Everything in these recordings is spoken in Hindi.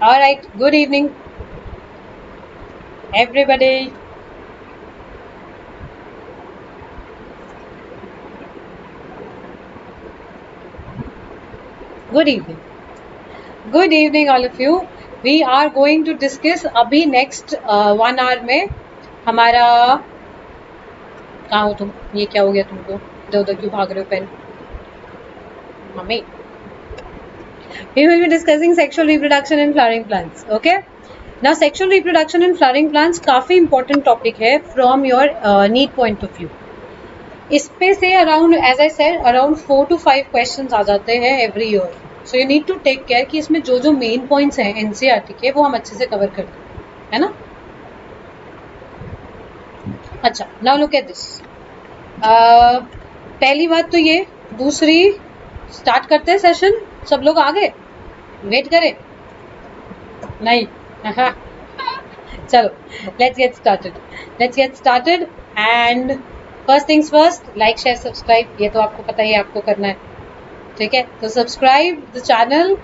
All right, good evening, everybody. Good evening. Good evening, all of you. We are going to discuss अभी next uh, one hour में हमारा कहाँ हो तुम ये क्या हो गया तुमको इधर उधर क्यों भाग रहे हो pen mummy we will be discussing sexual reproduction in flowering plants okay now sexual reproduction in flowering plants काफ़ी important topic है from your uh, need point of view इस पे से around as I said around four to five question आ जाते हैं every year so you need to take care कि इसमें जो जो मेन पॉइंट्स हैं एनसीईआरटी के वो हम अच्छे से कवर कर दें है ना अच्छा नाउ लुक एट दिस पहली बात तो ये दूसरी स्टार्ट करते हैं सेशन सब लोग आ गए वेट करें। नहीं। हाँ चलो let's get started let's get started and first things first like share subscribe ये तो आपको पता ही आपको करना है। ठीक है? तो subscribe the channel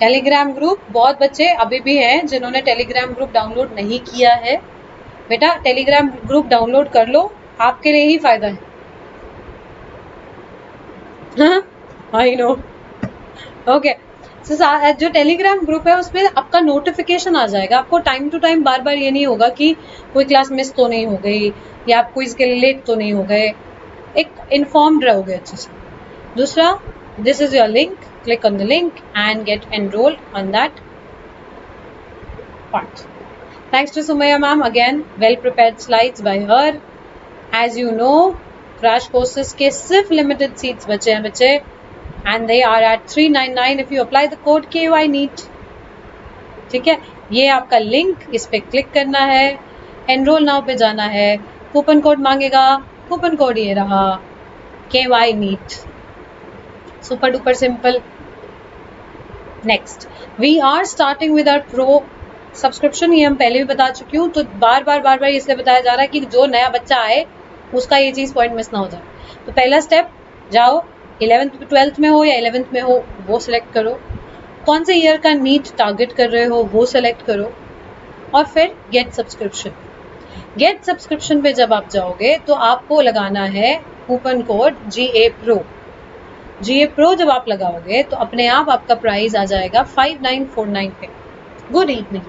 Telegram group बहुत बच्चे अभी भी हैं जिन्होंने टेलीग्राम ग्रुप डाउनलोड नहीं किया है। बेटा टेलीग्राम ग्रुप डाउनलोड कर लो। आपके लिए ही फ़ायदा है। आई नो ओके जो टेलीग्राम ग्रुप है, उसमें आपका नोटिफिकेशन आ जाएगा। आपको टाइम टू टाइम बार बार ये नहीं होगा कि कोई क्लास मिस तो नहीं हो गई, या आप क्विज के लिए लेट तो नहीं हो गए। एक इन्फॉर्म्ड रहोगे अच्छे से। दूसरा this is your link click on the link and get enrol on that part thanks to Sumaiya ma'am again well prepared slides by her as you know crash courses के सिर्फ़ लिमिटेड सीट्स बचे हैं बच्चे। And they are at three nine nine if you apply the code K Y NEET ठीक है? ये आपका लिंक इस पर क्लिक करना है। एनरोल नाउ पे जाना है। कूपन कोड मांगेगा। कूपन कोड ये रहा। K Y NEET super duper simple next we are starting with our pro subscription ये हम पहले भी बता चुकी हूँ तो बार बार बार बार इसलिए बताया जा रहा है कि जो नया बच्चा आए, उसका ये चीज़ पॉइंट मिस ना हो जाए। तो पहला स्टेप जाओ इलेवेंथ ट्वेल्थ में हो या इलेवेंथ में हो, वो सिलेक्ट करो। कौन से ईयर का नीट टारगेट कर रहे हो, वो सिलेक्ट करो और फिर गेट सब्सक्रिप्शन गेट सब्सक्रिप्शन पे जब आप जाओगे तो आपको लगाना है coupon code G A pro G A pro जब आप लगाओगे तो अपने आप आपका प्राइस आ जाएगा फाइव नाइन फोर नाइन पे। गुड इवनिंग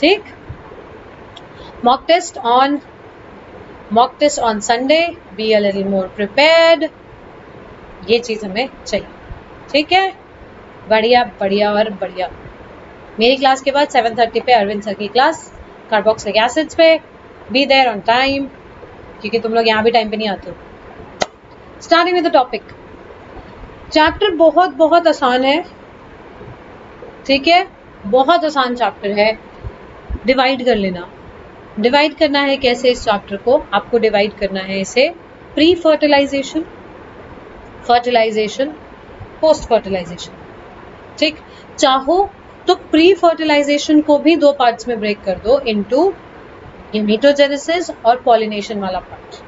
ठीक? Mock test on mock test on Sunday be a little more prepared ये चीज़ हमें चाहिए। ठीक है? बढ़िया बढ़िया और बढ़िया। मेरी क्लास के बाद सेवन थर्टी पे अरविंद सर की क्लास कार्बोक्सिलिक एसिड्स पे। बी देयर ऑन टाइम क्योंकि तुम लोग यहाँ भी टाइम पे नहीं आते starting with the topic chapter बहुत बहुत आसान है। ठीक है? बहुत आसान चैप्टर है। डिवाइड कर लेना। डिवाइड करना है कैसे इस चैप्टर को? आपको डिवाइड करना है इसे pre fertilisation fertilisation post fertilisation ठीक? चाहो तो प्री फर्टिलाइजेशन को भी दो पार्ट्स में ब्रेक कर दो इनटू मीटोजेनेसिस और पॉलिनेशन वाला पार्ट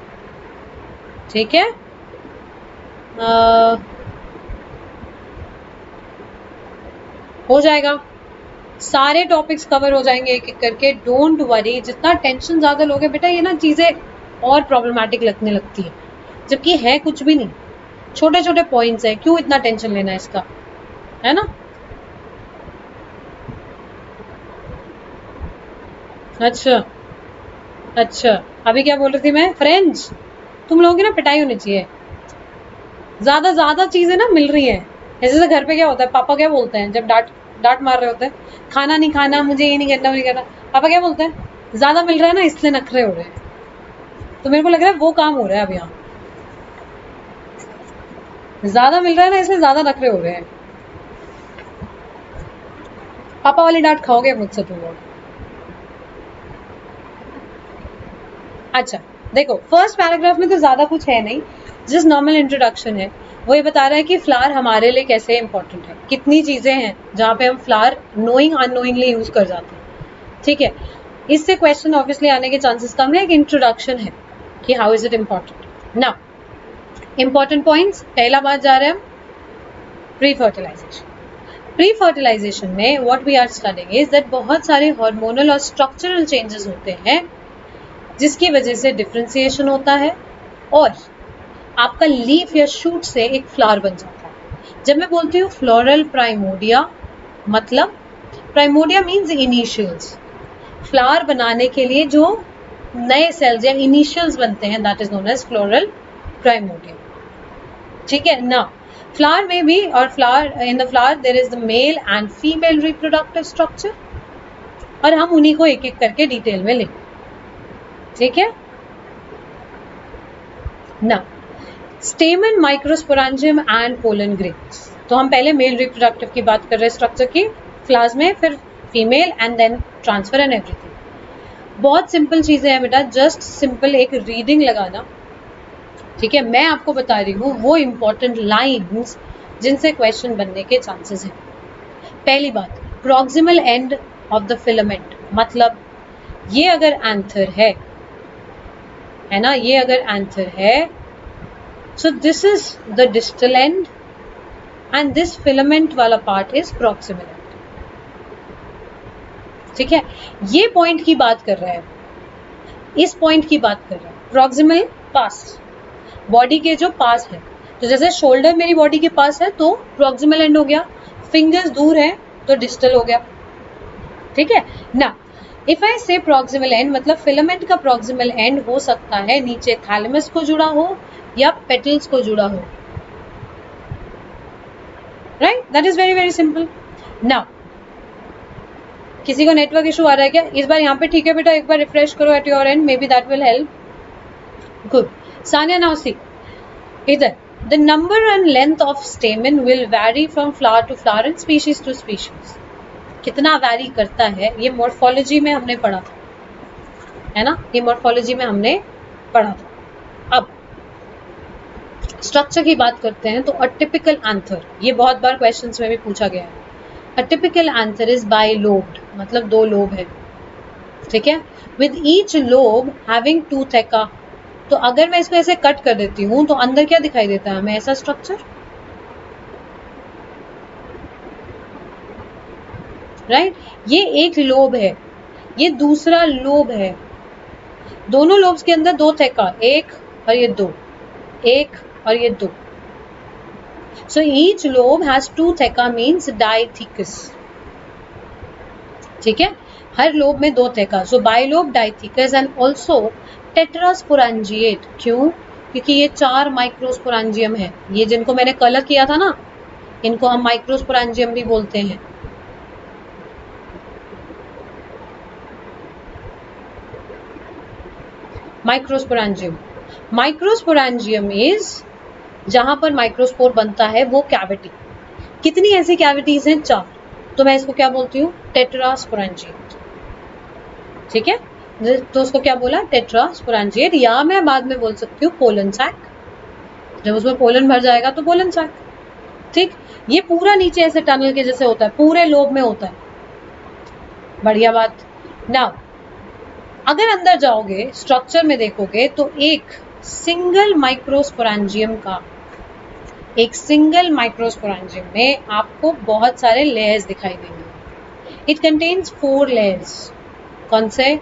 ठीक है? आ, हो जाएगा। सारे टॉपिक्स कवर हो जाएँगे एक एक करके। डोंट वरी जितना टेंशन ज़्यादा लोगे बेटा ये ना चीज़ें और प्रॉब्लमेटिक लगने लगती है। जबकि है कुछ भी नहीं। छोटे छोटे पॉइंट्स हैं, क्यों इतना टेंशन लेना है इसका? है ना? अच्छा अच्छा। अभी क्या बोल रही थी मैं? फ्रेंच तुम लोगों की ना पिटाई होनी चाहिए। ज़्यादा ज़्यादा चीज़ें ना मिल रही हैं। जैसे घर पे क्या होता है? पापा क्या बोलते हैं? जब डांट डांट मार रहे होते हैं, खाना नहीं खाना, मुझे ये नहीं करना नहीं करना। पापा क्या बोलते हैं? ज़्यादा मिल रहा है ना, इसलिए नखरे हो रहे हैं। तो मेरे को लग रहा है वो काम हो रहा है अब यहाँ। ज़्यादा मिल रहा है ना इसमें ज़्यादा नखरे हो रहे हैं। पापा वाली डांट खाओगे मुझसे तुम लोग। अच्छा देखो फ़र्स्ट पैराग्राफ में तो ज़्यादा कुछ है नहीं जिस नॉर्मल इंट्रोडक्शन है। वो ये बता रहा है कि फ्लावर हमारे लिए कैसे इंपॉर्टेंट है। कितनी चीज़ें हैं जहाँ पे हम फ्लावर नोइंग अनोइंगली यूज़ कर जाते हैं। ठीक है? इससे क्वेश्चन ऑब्वियसली आने के चांसेस कम है, एक इंट्रोडक्शन है कि हाउ इज़ इट इम्पोर्टेंट ना इंपॉर्टेंट पॉइंट्स पहला बात जा रहे हैं प्री फर्टिलाइजेशन प्री फर्टिलाइजेशन में what we are studying is that बहुत सारे हार्मोनल और स्ट्रक्चरल चेंजेस होते हैं, जिसकी वजह से डिफ्रेंसिएशन होता है और आपका लीफ या शूट से एक फ्लावर बन जाता है। जब मैं बोलती हूँ फ्लोरल प्राइमोडिया मतलब प्राइमोडिया मीन्स इनिशियल्स फ्लावर बनाने के लिए जो नए सेल्स या इनिशियल्स बनते हैं that is known as floral primordia ठीक है? ना फ्लावर में भी और flower in the flower there is the male and female reproductive structure और हम उन्हीं को एक एक करके डिटेल में लेंगे ठीक है? ना stamen microsporangium and pollen grains तो हम पहले मेल रिप्रोडक्टिव की बात कर रहे हैं स्ट्रक्चर की फ्लावर्स में, फिर female and then transfer and everything बहुत सिंपल चीज़ें हैं बेटा जस्ट सिंपल एक रीडिंग लगाना। ठीक है? मैं आपको बता रही हूँ, वो इंपॉर्टेंट लाइंस जिनसे क्वेश्चन बनने के चांसेस हैं। पहली बात proximal end of the filament मतलब ये अगर एंथर है है ना? ये अगर एंथर है so this is the distal end end this filament वाला पार्ट इज़ प्रोक्सिमल एंड ठीक है? ये पॉइंट की बात कर रहा है। इस पॉइंट की बात कर रहा है। प्रोक्सिमल पास बॉडी के जो पास है। तो जैसे शोल्डर मेरी बॉडी के पास है तो प्रोक्सिमल एंड हो गया। फिंगर्स दूर है तो डिस्टल हो गया। ठीक है? ना if I say proximal end मतलब फिलामेंट का प्रोक्सिमल एंड हो सकता है, नीचे थैलेमस को जुड़ा हो या पेटल्स को जुड़ा हो। Right that is very very simple ना किसी को नेटवर्क इशू आ रहा है क्या? इस बार यहाँ पे ठीक है बेटा? एक बार रिफ्रेश करो at your end may be that will help good Sanya now see. Either the number and length of stamen will vary from flower to flower and species to species. कितना वैरी करता है, ये मोर्फोलॉजी में हमने पढ़ा था। है ना? ये मोर्फोलॉजी में हमने पढ़ा था। अब स्ट्रक्चर की बात करते हैं तो अटिपिकल आंसर ये बहुत बार क्वेश्चंस में भी पूछा गया है। Atypical answer is bilobed मतलब दो लोब है। ठीक है? With each lobe having two theca तो अगर मैं इसको ऐसे कट कर देती हूँ तो अंदर क्या दिखाई देता है हमें ऐसा स्ट्रक्चर राइट right? ये एक लोब है। ये दूसरा लोब है। दोनों लोब्स के अंदर दो थेका, एक और ये दो, एक और ये दो। So each lobe has two theca means dithecous ठीक है? हर लोब में दो theca. So bilobed dithecous and also tetrasporangiate क्यों? क्योंकि ये चार माइक्रोस्पोरेंजियम है। ये जिनको मैंने कलर किया था ना, इनको हम माइक्रोस्पोरेंजियम भी बोलते हैं। माइक्रोस्पोरेंजियम माइक्रोस्पोरेंजियम इज़ जहाँ पर माइक्रोस्पोर बनता है, वो कैविटी। कितनी ऐसी कैविटीज हैं? चार। तो मैं इसको क्या बोलती हूँ? टेट्रास्पोरेंजियम ठीक है? तो उसको क्या बोला? टेट्रा स्पोरेंजिएट या मैं बाद में बोल सकती हूँ पोलन सैक जब उसमें पोलन भर जाएगा तो पोलन सैक ठीक? ये पूरा नीचे ऐसे टनल के जैसे होता है, पूरे लोब में होता है. बढ़िया बात. ना अगर अंदर जाओगे स्ट्रक्चर में देखोगे तो एक सिंगल माइक्रोस्पोरेंजियम का, एक सिंगल माइक्रोस्पोरेंजियम में आपको बहुत सारे लेयर्स दिखाई देंगे. इट कंटेन्स फोर लेयर्स कौन से?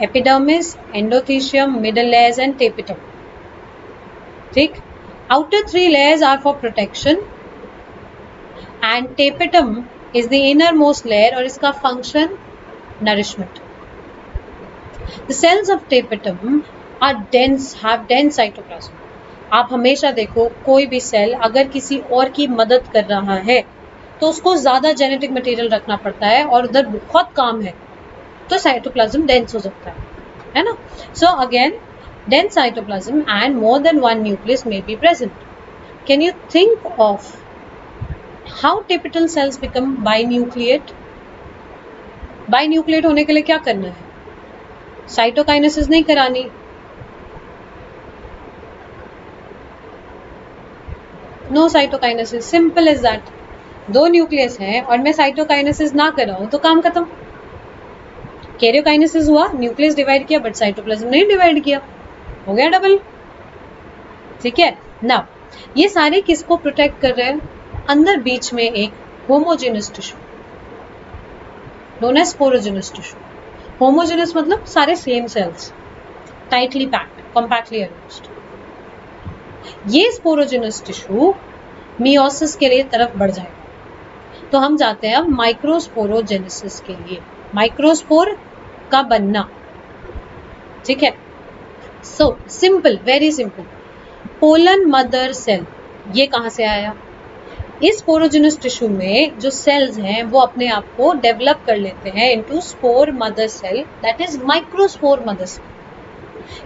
Epidermis, endothelium, middle layers and tapetum. ठीक outer three layers are for protection and tapetum is the innermost layer और इसका function nourishment. The cells of tapetum are dense, have dense cytoplasm. आप हमेशा देखो कोई भी सेल अगर किसी और की मदद कर रहा है तो उसको ज़्यादा जेनेटिक मटेरियल रखना पड़ता है और उधर बहुत काम है तो साइटोप्लाज्म डेंस हो सकता है है ना? So again dense cytoplasm and more than one nucleus may be present can you think of how typical cells become binucleate binucleate होने के लिए क्या करना है? साइटोकाइनेसिस नहीं करानी। No cytokinesis simple is that दो न्यूक्लियस है और मैं साइटोकाइनेसिस ना कराऊं तो काम खत्म। कैरियोकाइनेसिस हुआ, न्यूक्लियस डिवाइड किया बट साइटोप्लाज्म नहीं डिवाइड किया। हो गया डबल ठीक है? ना ये सारे किसको प्रोटेक्ट कर रहे हैं? अंदर बीच में एक homogeneous tissue known as sporogenous tissue homogeneous मतलब सारे same cells tightly packed compactly arranged ये स्पोरोजेनस टिश्यू मियोसिस के लिए तरफ़ बढ़ जाएगा। तो हम जाते हैं अब माइक्रोस्पोरोजेनेसिस के लिए। माइक्रोस्पोर का बनना। ठीक है? So simple very simple pollen mother cell ये कहाँ से आया? इस पोरोजिनस टिश्यू में जो सेल्स हैं, वो अपने आप को डेवलप कर लेते हैं into spore mother cell that is microspore mother cell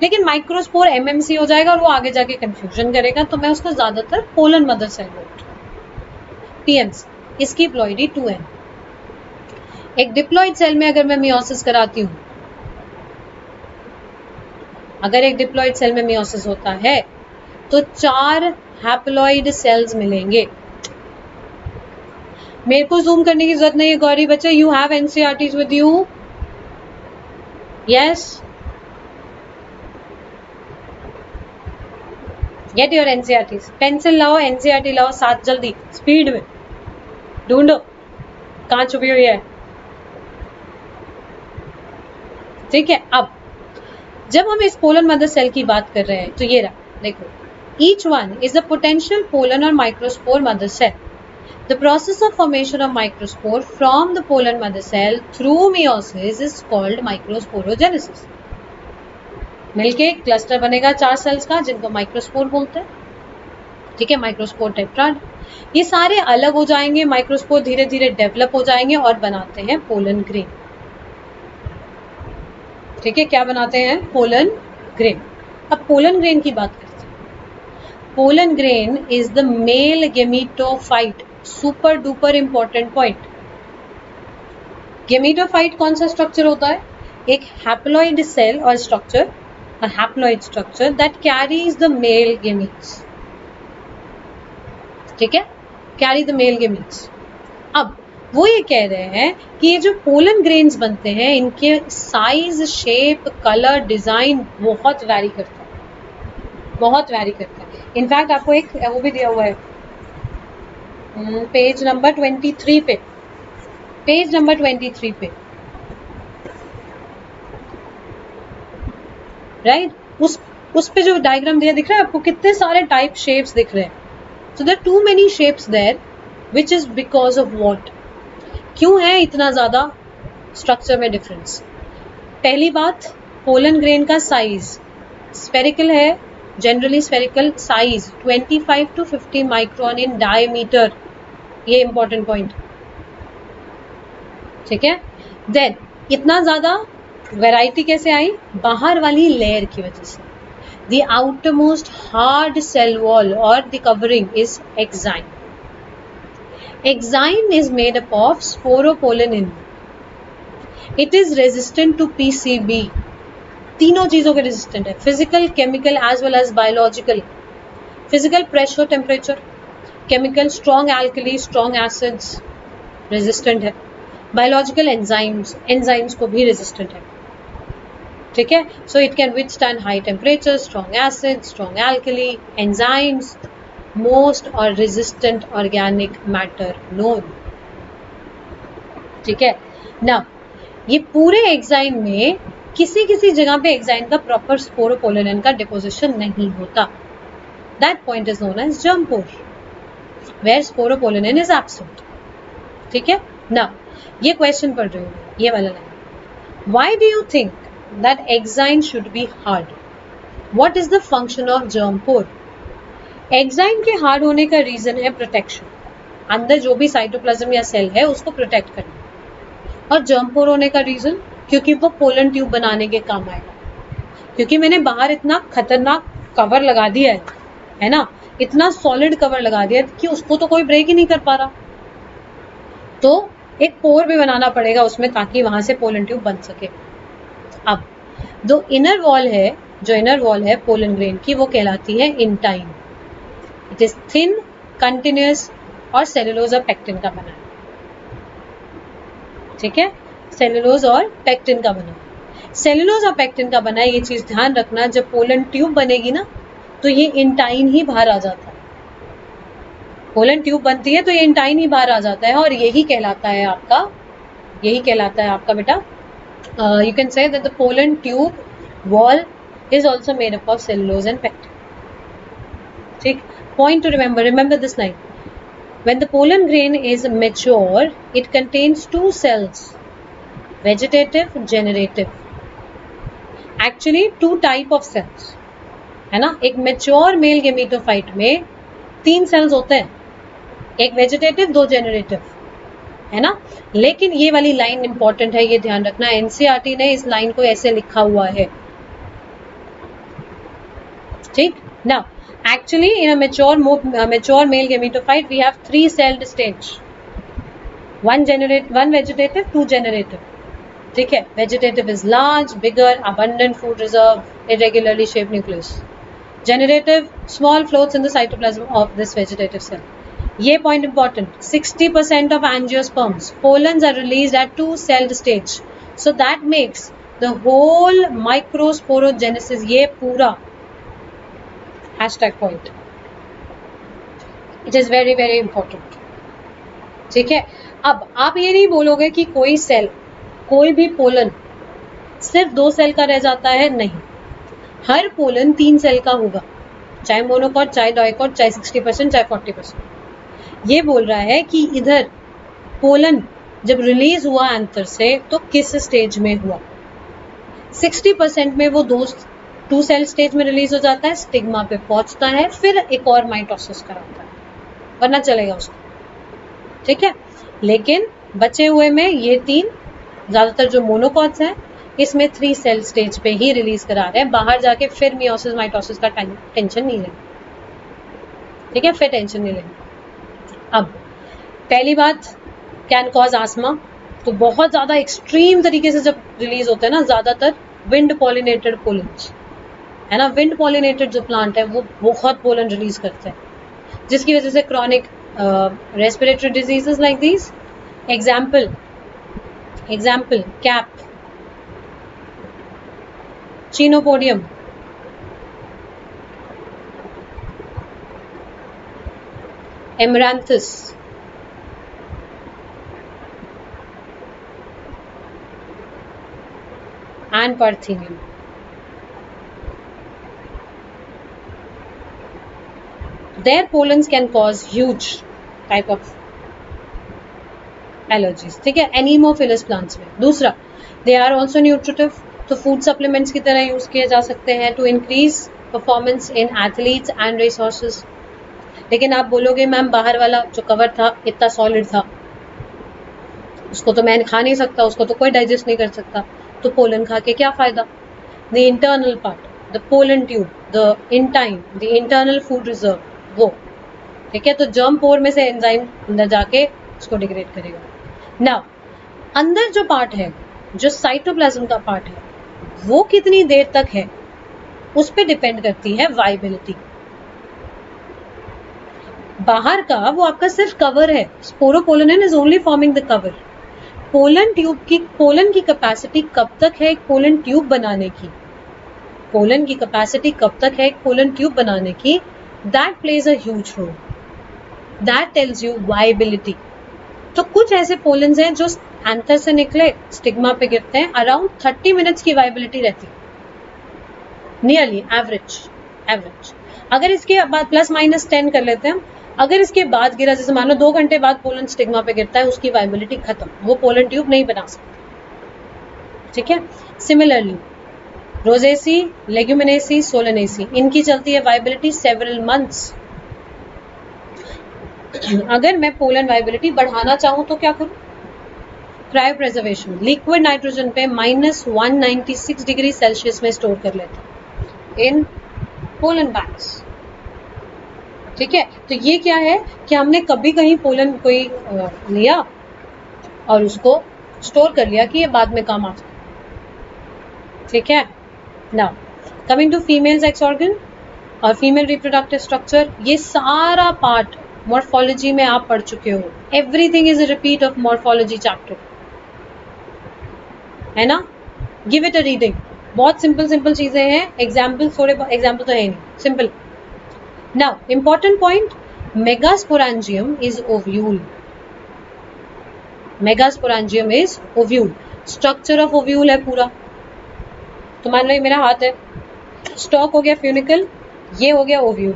लेकिन माइक्रोस्पोर एमएमसी हो जाएगा और वो आगे जाके कंफ्यूजन करेगा तो मैं उसको ज़्यादातर पोलन मदर सेल बोलती हूँ। पीएमसी इसकी प्लॉइडी टू एन एक डिप्लॉइड सेल में अगर मैं मियोसिस कराती हूँ, अगर एक डिप्लॉइड सेल में मियोसिस होता है तो चार हैप्लॉइड सेल्स मिलेंगे। मेरे को जूम करने की ज़रूरत नहीं है, गौरी बच्चे you have NCERTs with you yes get your NCERTs pencil लाओ एनसीआरटी लाओ साथ जल्दी स्पीड में। ढूंढो, कहाँ छुपी हुई है? ठीक है, अब, जब हम इस पोलन मदर सेल की बात कर रहे हैं तो ये रहा, देखो each one is the potential pollen और microspore mother cell The process of formation of microspore from the pollen mother cell through meiosis is called microsporogenesis. मिलके क्लस्टर बनेगा चार सेल्स का, जिनको माइक्रोस्पोर बोलते हैं। ठीक है माइक्रोस्पोर टेट्राड ये सारे अलग हो जाएँगे माइक्रोस्पोर धीरे धीरे डेवलप हो जाएँगे और बनाते हैं पोलन ग्रेन ठीक है, क्या बनाते हैं? Pollen grain. अब पोलन ग्रेन की बात करते हैं। Pollen grain is the male gametophyte super duper important point gametophyte कौन सा स्ट्रक्चर होता है? एक हैप्लॉइड सेल और structure haploid structure that carries the male gametes ठीक है? कैरी द मेल गेमीट्स अब वो ये कह रहे हैं कि ये जो पोलन ग्रेन्स बनते हैं, इनके साइज़ शेप कलर डिज़ाइन बहुत वैरी करता है। बहुत वैरी करता है। इनफैक्ट आपको एक, वो भी दिया हुआ है। पेज नंबर ट्वेंटी थ्री पे। पेज नंबर ट्वेंटी थ्री पे। Right right? उस उस पे जो डायग्राम दिया दिख रहा है, आपको कितने सारे टाइप शेप्स दिख रहे हैं। So there too many shapes there which is because of what क्यों है इतना ज़्यादा स्ट्रक्चर में डिफरेंस पहली बात पोलन ग्रेन का साइज़ स्पेरिकल है generally spherical size 25 to 50 micron in diameter ये इंपॉर्टेंट पॉइंट ठीक है? देन इतना ज़्यादा वैरायटी कैसे आई? बाहर वाली लेयर की वजह से. The outermost hard cell wall और the covering is exine Exine is made up of sporopollenin. It is resistant to PCB. तीनों चीज़ों के रेजिस्टेंट है। Physical chemical as well as biological physical pressure temperature chemical strong alkali strong acids resistant है। बायोलॉजिकल एंजाइम्स एंजाइम्स को भी रेजिस्टेंट है। ठीक है? So it can withstand high temperature strong acid strong alkali enzymes most और रेजिस्टेंट ऑर्गेनिक मैटर नोन। ठीक है? ना ये पूरे एग्जाइन में किसी किसी जगह पे एग्जाइन का प्रॉपर स्पोरोपोलिन का डिपोजिशन नहीं होता। That point is known as germpore where sporopollenin is absent ठीक है? ना ये क्वेश्चन पढ़ रही हूँ ये वाला line why do you think that exine should be hard what is the function of germpore exine के हार्ड होने का रीजन है प्रोटेक्शन अंदर जो भी साइटोप्लाज्म या सेल है, उसको प्रोटेक्ट करना। और जर्मपोर होने का रीजन क्योंकि वो पोलन ट्यूब बनाने के काम आएगा। क्योंकि मैंने बाहर इतना खतरनाक कवर लगा दिया है है ना? इतना सॉलिड कवर लगा दिया कि उसको तो कोई ब्रेक ही नहीं कर पा रहा। तो एक पोर भी बनाना पड़ेगा उसमें ताकि वहाँ से पोलन ट्यूब बन सके। अब, जो इनर वॉल है, जो इनर वॉल है पोलन ग्रेन की, वो कहलाती है intine it is thin continuous और सेलुलोज और पेक्टिन का बना है। ठीक है? सेलुलोज और पेक्टिन का बना है। सेलुलोज और पेक्टिन का बना है, ये चीज़ ध्यान रखना, जब पोलन ट्यूब बनेगी ना तो ये इंटाइन ही बाहर आ जाता है। पोलन ट्यूब बनती है तो ये इंटाइन ही बाहर आ जाता है, और यही कहलाता है आपका, यही कहलाता है आपका बेटा you can say pollen tube wall is also made up of cellulose and pectin ठीक? Point to remember remember this line when the pollen grain is mature it contains two cells vegetative generative actually two type of cells है ना एक मेच्योर मेल गेमीटोफाइट में तीन सेल्स होते हैं एक वेजिटेटिव दो जेनरेटिव है ना लेकिन ये वाली लाइन इंपॉर्टेंट है ये ध्यान रखना एनसीआरटी ने इस लाइन को ऐसे लिखा हुआ है ठीक ना actually in a mature mature male gametophyte we have three celled stage one generate one vegetative two generative ठीक है vegetative is large bigger abundant food reserve irregularly shape nucleus generative small floats in the cytoplasm of this vegetative cell ये point important 60% of angiosperms pollens are released at two celled stage so that makes the whole microsporogenesis ये पूरा Hashtag point. It is very very important. ठीक है? अब आप ये नहीं बोलोगे कि कोई सेल कोई भी पोलन सिर्फ़ दो सेल का रह जाता है? नहीं. हर पोलन तीन सेल का होगा. चाहे मोनोकॉट चाहे डाइकॉट चाहे सिक्सटी परसेंट चाहे फोर्टी परसेंट ये बोल रहा है कि इधर पोलन जब रिलीज़ हुआ एंथर से तो किस स्टेज में हुआ? सिक्सटी परसेंट में वो दो टू सेल स्टेज में रिलीज़ हो जाता है, स्टिग्मा पे पहुँचता है, फिर एक और माइटोसिस कराता है, वरना चलेगा उसको। ठीक है? लेकिन बचे हुए में ये तीन, ज़्यादातर जो मोनोकॉट्स हैं, इसमें थ्री सेल स्टेज पे ही रिलीज़ करा रहे हैं। बाहर जाके फिर मियोसिस माइटोसिस का टेंशन नहीं लेंगे ठीक है? फिर टेंशन नहीं लेंगे अब, पहली बात कैन कॉज आसमा तो बहुत ज़्यादा एक्सट्रीम तरीके से जब रिलीज़ होते हैं ना, ज़्यादातर विंड पॉलिनेटेड पोलन है ना विंड पॉलिनेटेड जो प्लांट है, वो बहुत पोलन रिलीज़ करते हैं जिसकी वजह से chronic respiratory diseases like these example example cap chenopodium Amaranthus. And Parthenium. Their pollens can cause huge type of allergies. ठीक है? एनीमोफिलस प्लांट्स में. दूसरा दे आर ऑल्सो न्यूट्रिटिव तो फ़ूड सप्लीमेंट्स की तरह यूज़ किए जा सकते हैं to increase performance in athletes and race horses लेकिन आप बोलोगे, मैम, बाहर वाला जो कवर था, इतना सॉलिड था। उसको तो मैं खा नहीं सकता, उसको तो कोई डाइजेस्ट नहीं कर सकता। तो पोलन खा के क्या फ़ायदा? The internal part the pollen tube the intine the internal food reserve वो, ठीक है? तो जर्म पोर में से एंजाइम अंदर जाके उसको डिग्रेड करेगा। ना अंदर जो पार्ट है, जो साइटोप्लाज्म का पार्ट है, वो कितनी देर तक है? उस पर डिपेंड करती है वाइबिलिटी बाहर का वो आपका सिर्फ़ कवर है। Sporopollenin is only forming the cover pollen tube की पोलन की कैपेसिटी कब तक है एक पोलन ट्यूब बनाने की? पोलन की कैपेसिटी कब तक है एक पोलन ट्यूब बनाने की? That plays a huge role that tells you viability तो कुछ ऐसे पोलन्स हैं जो एंथर से निकले, स्टिग्मा पे गिरते हैं अराउंड थर्टी मिनट्स की वाइबिलिटी रहती है। नियरली एवरेज एवरेज अगर इसके बाद प्लस माइनस टेन कर लेते हैं, अगर इसके बाद गिरा, जैसे मान लो दो घंटे बाद पोलन स्टिग्मा पे गिरता है, उसकी वाइबिलिटी खत्म। वो पोलन ट्यूब नहीं बना सकता। ठीक है? सिमिलरली रोजेसी लेग्यूमिनेसी सोलनेसी इनकी चलती है वाइबिलिटी सेवरल मंथ्स अगर मैं पोलन वाइबिलिटी बढ़ाना चाहूँ तो क्या करूँ? क्रायो प्रेजर्वेशन लिक्विड नाइट्रोजन पे माइनस वन डिग्री सेल्सियस में स्टोर कर लेते इन पोलन बैग्स ठीक है? तो ये क्या है कि हमने कभी कहीं पोलन कोई लिया और उसको स्टोर कर लिया कि ये बाद में काम आ जाए। ठीक है? ना coming to female sex organ और फीमेल रिप्रोडक्टिव स्ट्रक्चर ये सारा पार्ट मॉर्फोलॉजी में आप पढ़ चुके हो। Everything is repeat of morphology chapter है ना? गिव इट अ रीडिंग बहुत सिंपल सिंपल चीज़ें हैं। एग्ज़ाम्पल थोड़े एग्ज़ाम्पल तो है नहीं। Simple now important point megasporangium is ovule megasporangium is ovule structure of ovule है पूरा। तो मान लो ये मेरा हाथ है। स्टॉक हो गया फ्यूनिकल ये हो गया ओव्यूल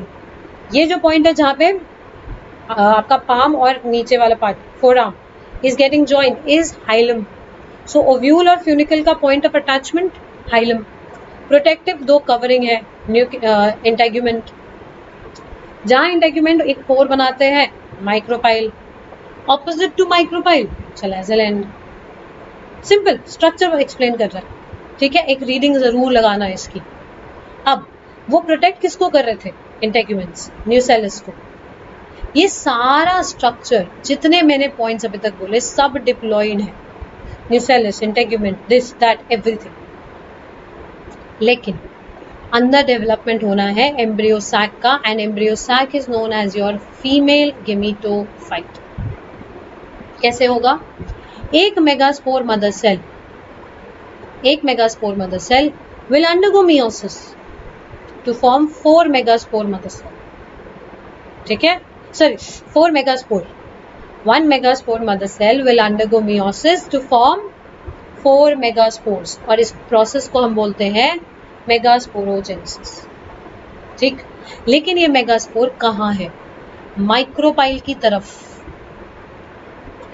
ये जो पॉइंट है जहाँ पे आपका पाम और नीचे वाला part forearm is getting join is hilum so ovule और फ्यूनिकल का point of attachment hilum protective दो कवरिंग है इंटेग्यूमेंट जहाँ इंटेग्यूमेंट एक पोर बनाते हैं micropyle opposite to micropyle end simple structure explain कर रहा है। ठीक है? एक रीडिंग ज़रूर लगाना इसकी। अब, वो प्रोटेक्ट किसको कर रहे थे? इंटेग्यूमेंट्स न्यूसेलिस को। ये सारा स्ट्रक्चर जितने मैंने पॉइंट्स अभी तक बोले, सब डिप्लॉइड है। Nucellus integument this that everything लेकिन, अंदर डेवलपमेंट होना है एम्ब्रियोसैक का and embryo sac is known as your female gametophyte कैसे होगा? एक मेगास्पोर मदर सेल एक megaspore mother cell will undergo meiosis to form four megaspore mother cell ठीक है? Sorry four megaspore one megaspore mother cell will undergo meiosis to form four megaspores और इस प्रोसेस को हम बोलते हैं मेगास्पोरोजेनेसिस ठीक? लेकिन ये मेगास्पोर कहाँ है? माइक्रोपाइल की तरफ़.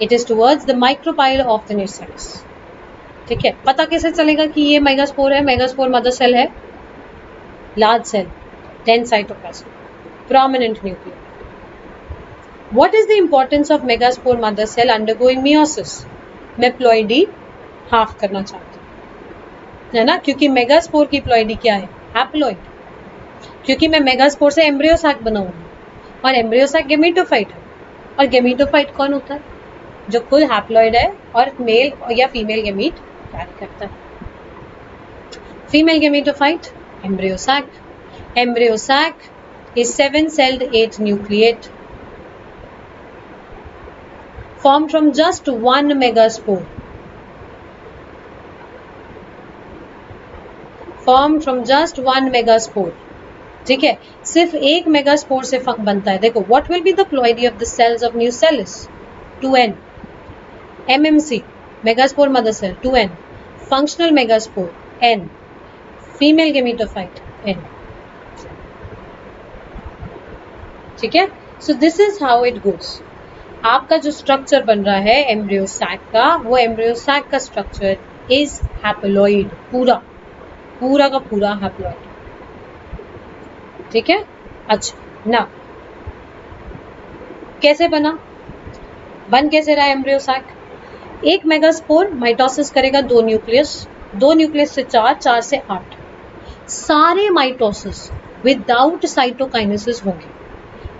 It is towards the micropyle of the nucellus ठीक है। पता कैसे चलेगा कि ये मेगास्पोर है? मेगास्पोर मदर सेल है। Large cell dense cytoplasm prominent nucleus. What is the importance of megaspore mother cell undergoing meiosis? मैं प्लॉइडी हाफ़ करना चाहती हूँ। है ना? क्योंकि मेगास्पोर की प्लॉइडी क्या है? हैप्लॉइड क्योंकि मैं मेगास्पोर से एम्ब्रियोसैक बनाऊँगी। और एम्ब्रियोसैक गेमिटोफाइट है। और गेमिटोफाइट कौन होता है? जो खुद हैप्लॉइड है और मेल या फीमेल गेमीट कैरी करता है। Female gametophyte embryo sac embryo sac is seven celled eight nucleate formed from just one megaspore formed from just one megaspore ठीक है? सिर्फ़ एक मेगास्पोर से फक बनता है। देखो what will be the ploidy of the cells of new M C mega megaspore mother cell N functional megaspore N, female gametophyte N. ठीक है? So this is how it goes आपका जो स्ट्रक्चर बन रहा है एम्ब्रियोसैक का वो एम्ब्रियोसैक का स्ट्रक्चर इज़ हैप्लोइड पूरा. पूरा का पूरा हैप्लोइड ठीक है? अच्छा ना. कैसे बना? बन कैसे रहा एम्ब्रियोसैक एक मेगास्पोर माइटोसिस करेगा दो न्यूक्लियस दो न्यूक्लियस से चार चार से आठ। सारे माइटोसिस विदाउट साइटोकाइनेसिस होंगे।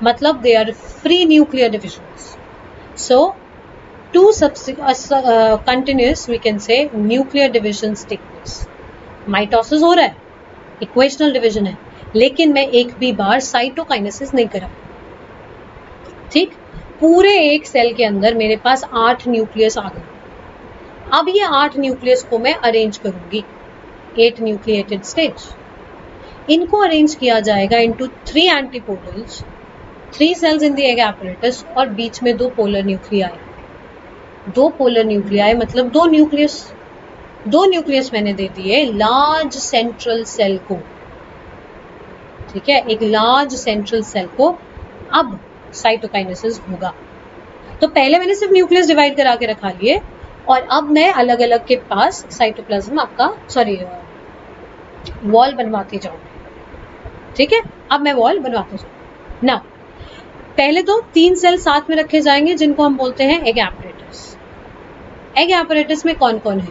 मतलब they are free nuclear division so two continuous we can say nuclear division place mitosis हो रहा है इक्वेशनल डिवीज़न है। लेकिन मैं एक भी बार साइटोकाइनेसिस नहीं करा। ठीक? पूरे एक सेल के अंदर मेरे पास आठ न्यूक्लियस आ गए। अब ये आठ न्यूक्लियस को मैं अरेंज करूँगी। एट न्यूक्लिएटेड स्टेज इनको अरेंज किया जाएगा into three antipodals three cells in the egg apparatus और बीच में दो पोलर न्यूक्लियाई दो पोलर न्यूक्लियाई मतलब दो न्यूक्लियस दो न्यूक्लियस मैंने दे दिए लार्ज सेंट्रल सेल को। ठीक है? एक लार्ज सेंट्रल सेल को अब साइटोकाइनेसिस होगा। तो पहले मैंने सिर्फ़ न्यूक्लियस डिवाइड करा के रखा लिए और अब मैं अलग अलग के पास साइटोप्लाज्म आपका सॉरी वॉल बनवाती जाऊँगी ठीक है? अब मैं वॉल बनवाती जाऊँगी ना पहले तो तीन सेल साथ में रखे जाएँगे, जिनको हम बोलते हैं एग एपरेटस एग एपरेटस में कौन कौन है?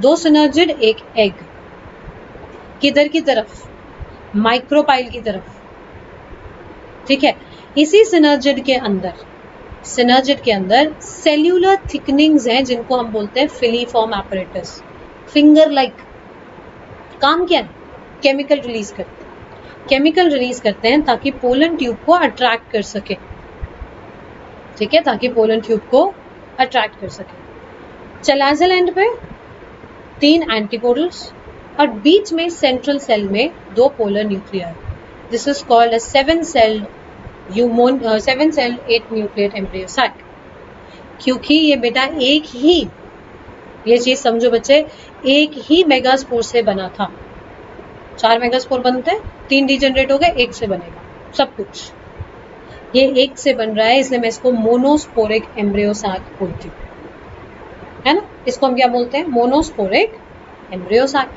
दो सिनर्जिड एक एग किधर की तरफ़? माइक्रोपाइल की तरफ़। ठीक है? इसी सिनर्जिड के अंदर। सिनर्जिड के अंदर सेल्यूलर थिकनिंग्स हैं जिनको हम बोलते हैं फिलीफॉर्म एपरेटस फिंगर लाइक काम क्या है? केमिकल रिलीज़ करते हैं. केमिकल रिलीज़ करते हैं ताकि पोलन ट्यूब को अट्रैक्ट कर सके. ठीक है? ताकि पोलन ट्यूब को अट्रैक्ट कर सके. चलाजल एंड पे तीन एंटीपोडल्स और बीच में सेंट्रल सेल में दो polar nuclear this is called a seven celled यूमोन seven cell eight nuclear embryo sac क्योंकि ये बेटा एक ही, ये चीज़ समझो बच्चे, एक ही मेगास्पोर से बना था। चार मेगास्पोर बनते हैं, तीन डिजेनरेट हो गए, एक से बनेगा, सब कुछ। ये एक से बन रहा है, इसलिए मैं इसको मोनोस्पोरिक एम्ब्रियो सैक बोलती हूँ। है ना? इसको हम क्या बोलते हैं? मोनोस्पोरिक एम्ब्रियो सैक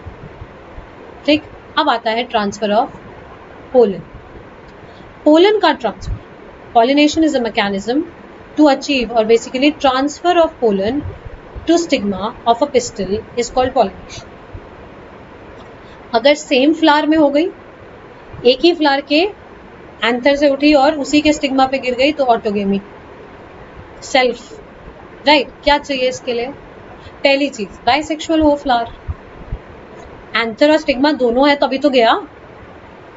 ठीक? अब आता है ट्रांसफ़र ऑफ़ पोलन पोलन का transfer pollination is a mechanism to achieve or basically transfer of pollen to stigma of a pistil is called pollination. अगर सेम फ्लावर में हो गई, एक ही फ्लावर के एंथर से उठी और उसी के स्टिग्मा पे गिर गई तो ऑटोगेमी सेल्फ राइट क्या चाहिए इसके लिए? पहली चीज़. बाइसेक्सुअल हो फ्लावर एंथर और स्टिग्मा दोनों है, तभी तो गया.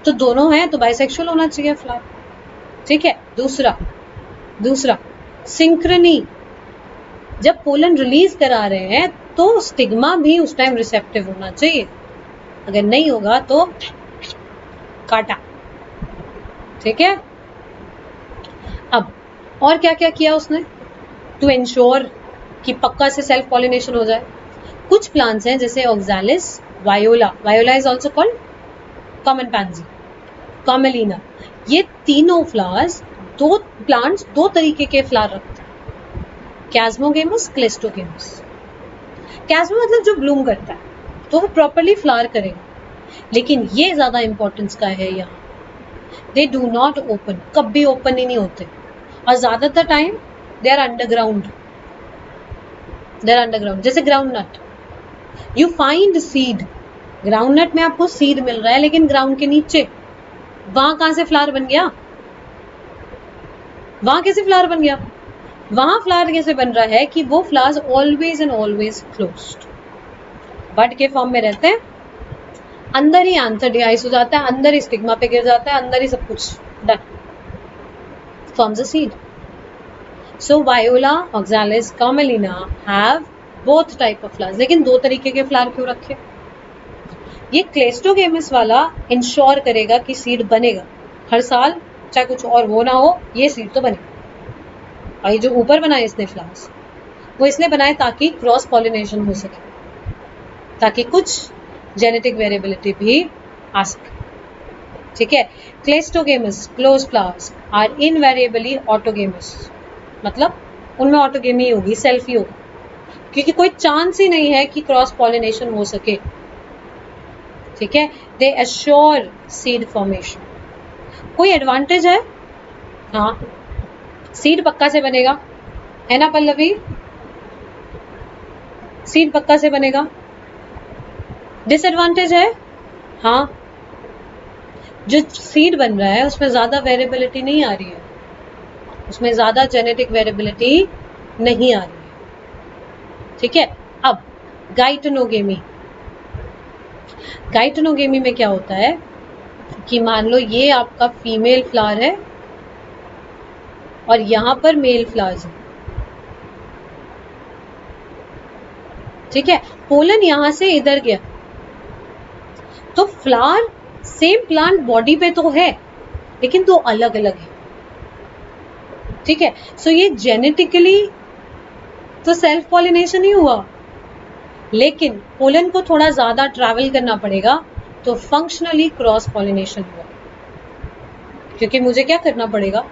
तो दोनों है तो बाइसेक्सुअल होना चाहिए फ्लावर ठीक है, दूसरा दूसरा सिंक्रनी जब पोलन रिलीज़ करा रहे हैं तो स्टिग्मा भी उस टाइम रिसेप्टिव होना चाहिए। अगर नहीं होगा तो काटा। ठीक है? अब, और क्या क्या किया उसने? टू इंश्योर कि पक्का से सेल्फ पॉलिनेशन हो जाए। कुछ प्लांट्स हैं, जैसे oxalis viola viola is also called common pansy commelina ये तीनों फ्लावर्स दो प्लांट्स दो तरीके के फ्लावर रखते हैं. कैजमोगेमस क्लेस्टोगेमस कैजमो मतलब जो ब्लूम करता है तो वो प्रॉपरली फ्लावर करेगा. लेकिन ये ज़्यादा इंपॉर्टेंस का है यहाँ. दे डू नॉट ओपन कभी ओपन ही नहीं होते. और ज़्यादातर time they are underground they are underground जैसे groundnut you find seed groundnut में आपको सीड मिल रहा है, लेकिन ग्राउंड के नीचे वहाँ कहाँ से फ्लावर बन गया? वहाँ कैसे फ्लावर बन गया? वहाँ फ्लावर कैसे बन रहा है कि वो flowers always and always closed bud के फॉर्म में रहते हैं? अंदर ही आंसर डिहाइस हो जाता है, अंदर ही स्टिग्मा पे गिर जाता है, अंदर ही सब कुछ done forms a seed so viola oxalis commelina have both type of flowers लेकिन दो तरीके के फ्लावर क्यों रखे? ये क्लेस्टोगेमस वाला इंश्योर करेगा कि सीड बनेगा। हर साल, चाहे कुछ और हो ना हो, ये सीड तो बनेगा। और ये जो ऊपर बनाए इसने फ्लावर्स वो इसने बनाए ताकि क्रॉस पॉलिनेशन हो सके, ताकि कुछ जेनेटिक वेरिएबिलिटी भी आ सके। ठीक है? Cleistogamous close flowers are invariably autogamous मतलब उनमें ऑटोगेमी होगी सेल्फी होगी। क्योंकि कोई चांस ही नहीं है कि क्रॉस पॉलिनेशन हो सके। ठीक है? दे एश्योर सीड फॉर्मेशन कोई एडवांटेज है? हाँ। सीड पक्का से बनेगा। है ना पल्लवी? सीड पक्का से बनेगा। डिसएडवांटेज है? हाँ। जो सीड बन रहा है, उसमें ज़्यादा वेरिएबिलिटी नहीं आ रही है। उसमें ज़्यादा जेनेटिक वेरिएबिलिटी नहीं आ रही है। ठीक है? अब, गाइटनोगेमी। गाइटनोगेमी में क्या होता है? कि मान लो ये आपका फीमेल फ्लावर है और यहाँ पर मेल फ्लावर्स है। ठीक है? पोलन यहाँ से इधर गया। तो फ्लावर सेम प्लांट बॉडी पे तो है, लेकिन दो अलग अलग है। ठीक है? सो ये जेनेटिकली तो सेल्फ पॉलिनेशन ही हुआ। लेकिन पोलन को थोड़ा ज़्यादा ट्रैवल करना पड़ेगा तो फंक्शनली क्रॉस पॉलिनेशन हुआ। क्योंकि मुझे क्या करना पड़ेगा?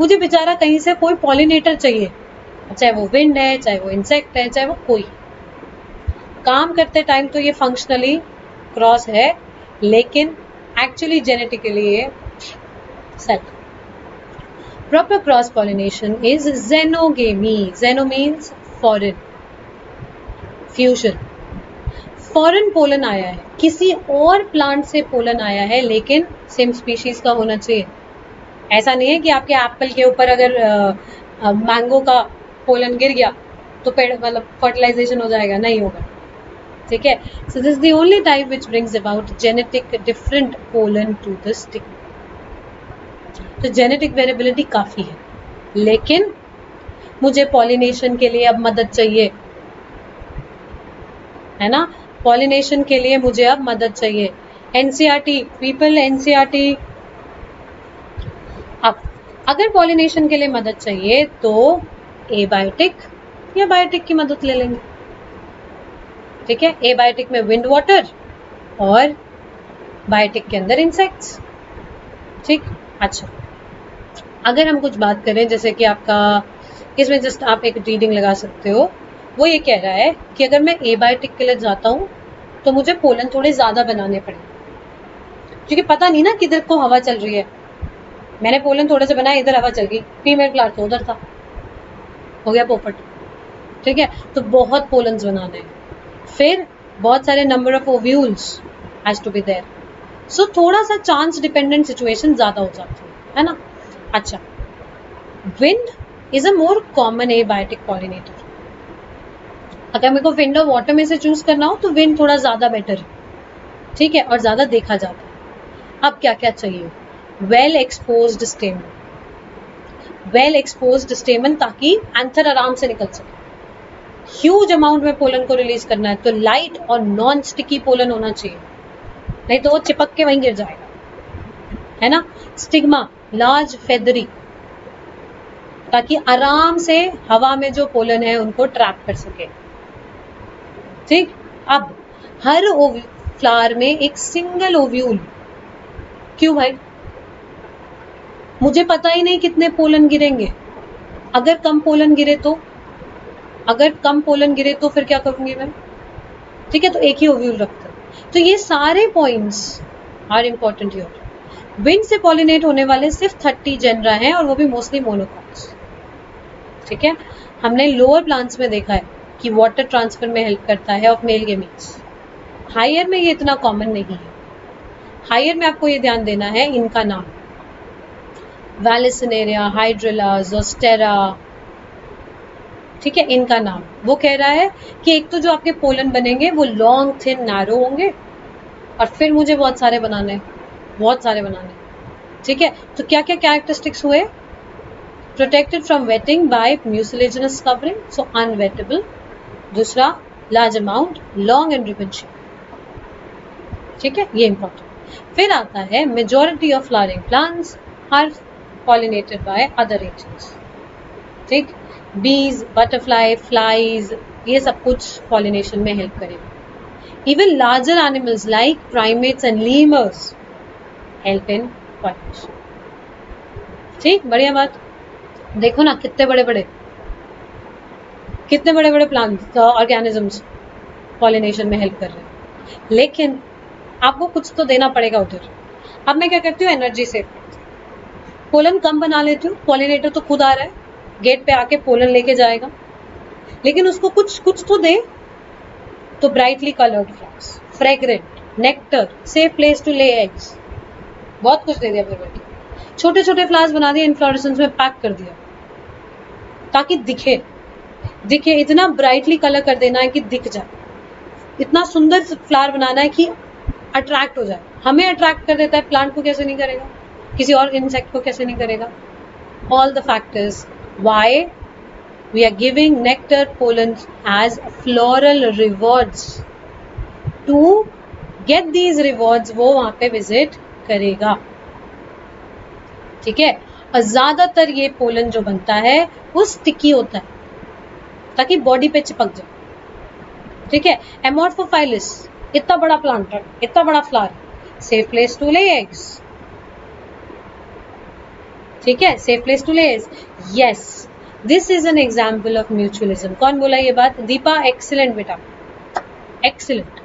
मुझे बेचारा कहीं से कोई पॉलिनेटर चाहिए, चाहे वो विंड है, चाहे वो इंसेक्ट है, चाहे वो कोई। काम करते टाइम तो ये फंक्शनली क्रॉस है, लेकिन एक्चुअली जेनेटिकली ये self proper cross pollination is xenogamy xeno means foreign. Fusion foreign pollen आया है। किसी और प्लांट से पोलन आया है, लेकिन सेम स्पीशीज का होना चाहिए। ऐसा नहीं है कि आपके एप्पल के ऊपर अगर मैंगो का पोलन गिर गया तो पेड़ मतलब फर्टिलाइजेशन हो जाएगा। नहीं होगा। ठीक है? So this the only type which brings about genetic different pollen to the stick तो जेनेटिक वेरिएबिलिटी काफ़ी है। लेकिन मुझे पॉलिनेशन के लिए अब मदद चाहिए। है ना? पॉलिनेशन के लिए मुझे अब मदद चाहिए। एनसीआरटी पीपल एनसीआरटी अब, अगर पॉलिनेशन के लिए मदद चाहिए तो एबायोटिक या बायोटिक की मदद ले लेंगे। ठीक है? एबायोटिक में विंड वाटर और बायोटिक के अंदर इंसेक्ट्स ठीक? अच्छा। अगर हम कुछ बात करें, जैसे कि आपका, इसमें जस्ट आप एक रीडिंग लगा सकते हो। वो ये कह रहा है कि अगर मैं एबायोटिक के लिए जाता हूँ तो मुझे पोलन थोड़े ज़्यादा बनाने पड़े। क्योंकि पता नहीं ना किधर को हवा चल रही है। मैंने पोलन थोड़े से बनाया, इधर हवा चल गई। फीमेल फ्लावर तो उधर था। हो गया पोपट। ठीक है? तो बहुत पोलन्स बनाने हैं। फिर बहुत सारे number of ovules has to be there so थोड़ा सा चांस डिपेंडेंट सिचुएशन ज़्यादा हो जाती है। है ना? अच्छा। Wind is a more common abiotic pollinator अगर मेरे को विंड और वाटर में से चूज़ करना हो तो विंड थोड़ा ज़्यादा बेटर है। ठीक है? और ज़्यादा देखा जाता है। अब क्या क्या चाहिए? Well exposed stamen well exposed stamen ताकि एंथर आराम से निकल सके। ह्यूज अमाउंट में पोलन को रिलीज़ करना है तो लाइट और नॉन स्टिकी पोलन होना चाहिए। नहीं तो वो चिपक के वहीं गिर जाएगा। है ना? स्टिग्मा लार्ज फेदरी ताकि आराम से हवा में जो पोलन है, उनको ट्रैप कर सके। ठीक अब हर फ्लावर में एक सिंगल ओव्यूल। क्यों भाई? मुझे पता ही नहीं कितने पोलन गिरेंगे। अगर कम पोलन गिरे तो? अगर कम पोलन गिरे तो फिर क्या करूँगी मैं? ठीक है तो एक ही ओव्यूल रखते तो ये सारे points are important your wind से पॉलिनेट होने वाले सिर्फ़ थर्टी जेनरा हैं और वो भी मोस्टली मोनोकॉट्स ठीक है? हमने लोअर प्लांट्स में देखा है। कि वाटर ट्रांसफ़र में हेल्प करता है ऑफ़ मेल गेमिट्स हायर में ये इतना कॉमन नहीं है. हायर में आपको ये ध्यान देना है इनका नाम. वैलिसनेरिया हाइड्रिला जोस्टेरा ठीक है, इनका नाम. वो कह रहा है कि एक तो जो आपके पोलन बनेंगे वो लॉन्ग थिन नैरो होंगे और फिर मुझे बहुत सारे बनाने बहुत सारे बनाने ठीक है तो क्या क्या कैरेक्टरिस्टिक्स हुए? Protected from wetting by mucilaginous covering so unwettable दूसरा large amount long and ribbon shape ठीक है? ये इंपॉर्टेंट फिर आता है majority of flowering plants are pollinated by other agents ठीक? बीज बटरफ्लाई फ्लाइज ये सब कुछ पॉलिनेशन में हेल्प करेगा. Even larger animals like primates and lemurs help in pollination ठीक? बढ़िया बात. देखो ना, कितने बड़े बड़े कितने बड़े बड़े प्लांट्स ऑर्गेनिजम्स पॉलिनेशन में हेल्प कर रहे हैं? लेकिन आपको कुछ तो देना पड़ेगा उधर। अब मैं क्या करती हूँ एनर्जी सेव पोलन कम बना लेती हूँ पॉलिनेटर तो खुद आ रहा है गेट पे आके पोलन लेके जाएगा। लेकिन उसको कुछ कुछ तो दे तो brightly coloured flowers fragrant nectar safe place to lay eggs बहुत कुछ दे दिया फिर बेटे छोटे छोटे फ्लावर्स बना दिए इन्फ्लोरेसेंस में पैक कर दिया, ताकि दिखे। दिखे इतना ब्राइटली कलर कर देना है कि दिख जाए। इतना सुंदर फ्लावर बनाना है कि अट्रैक्ट हो जाए। हमें अट्रैक्ट कर देता है प्लांट को कैसे नहीं करेगा? किसी और इंसेक्ट को कैसे नहीं करेगा? All the factors why we are giving nectar pollen as floral rewards to get these rewards वो वहाँ पे विज़िट करेगा। ठीक है? और ज़्यादातर ये पोलन जो बनता है, वो स्टिकी होता है। ताकि बॉडी पे चिपक जाए। ठीक है? एमोर्फोफाइलिस इतना बड़ा प्लांट इतना बड़ा flower safe place to lay eggs ठीक है? Safe place to lay eggs yes this is an example of mutualism कौन बोला ये बात? दीपा एक्सीलेंट बेटा। एक्सीलेंट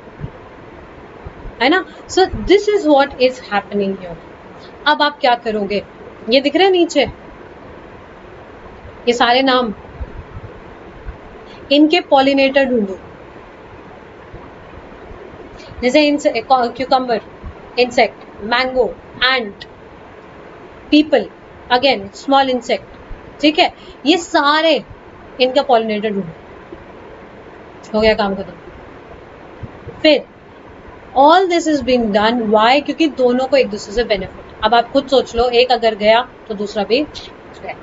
है ना? So this is what is happening here अब आप क्या करोगे? ये दिख रहे नीचे? ये सारे नाम। इनके पॉलिनेटर ढूंढो। जैसे cucumber insect mango ant peepal again small insect ठीक है? ये सारे इनका पॉलिनेटर ढूंढो। हो गया काम खत्म। फिर all this is been done why क्योंकि दोनों को एक दूसरे से बेनिफिट अब आप खुद सोच लो, एक अगर गया तो दूसरा भी गया।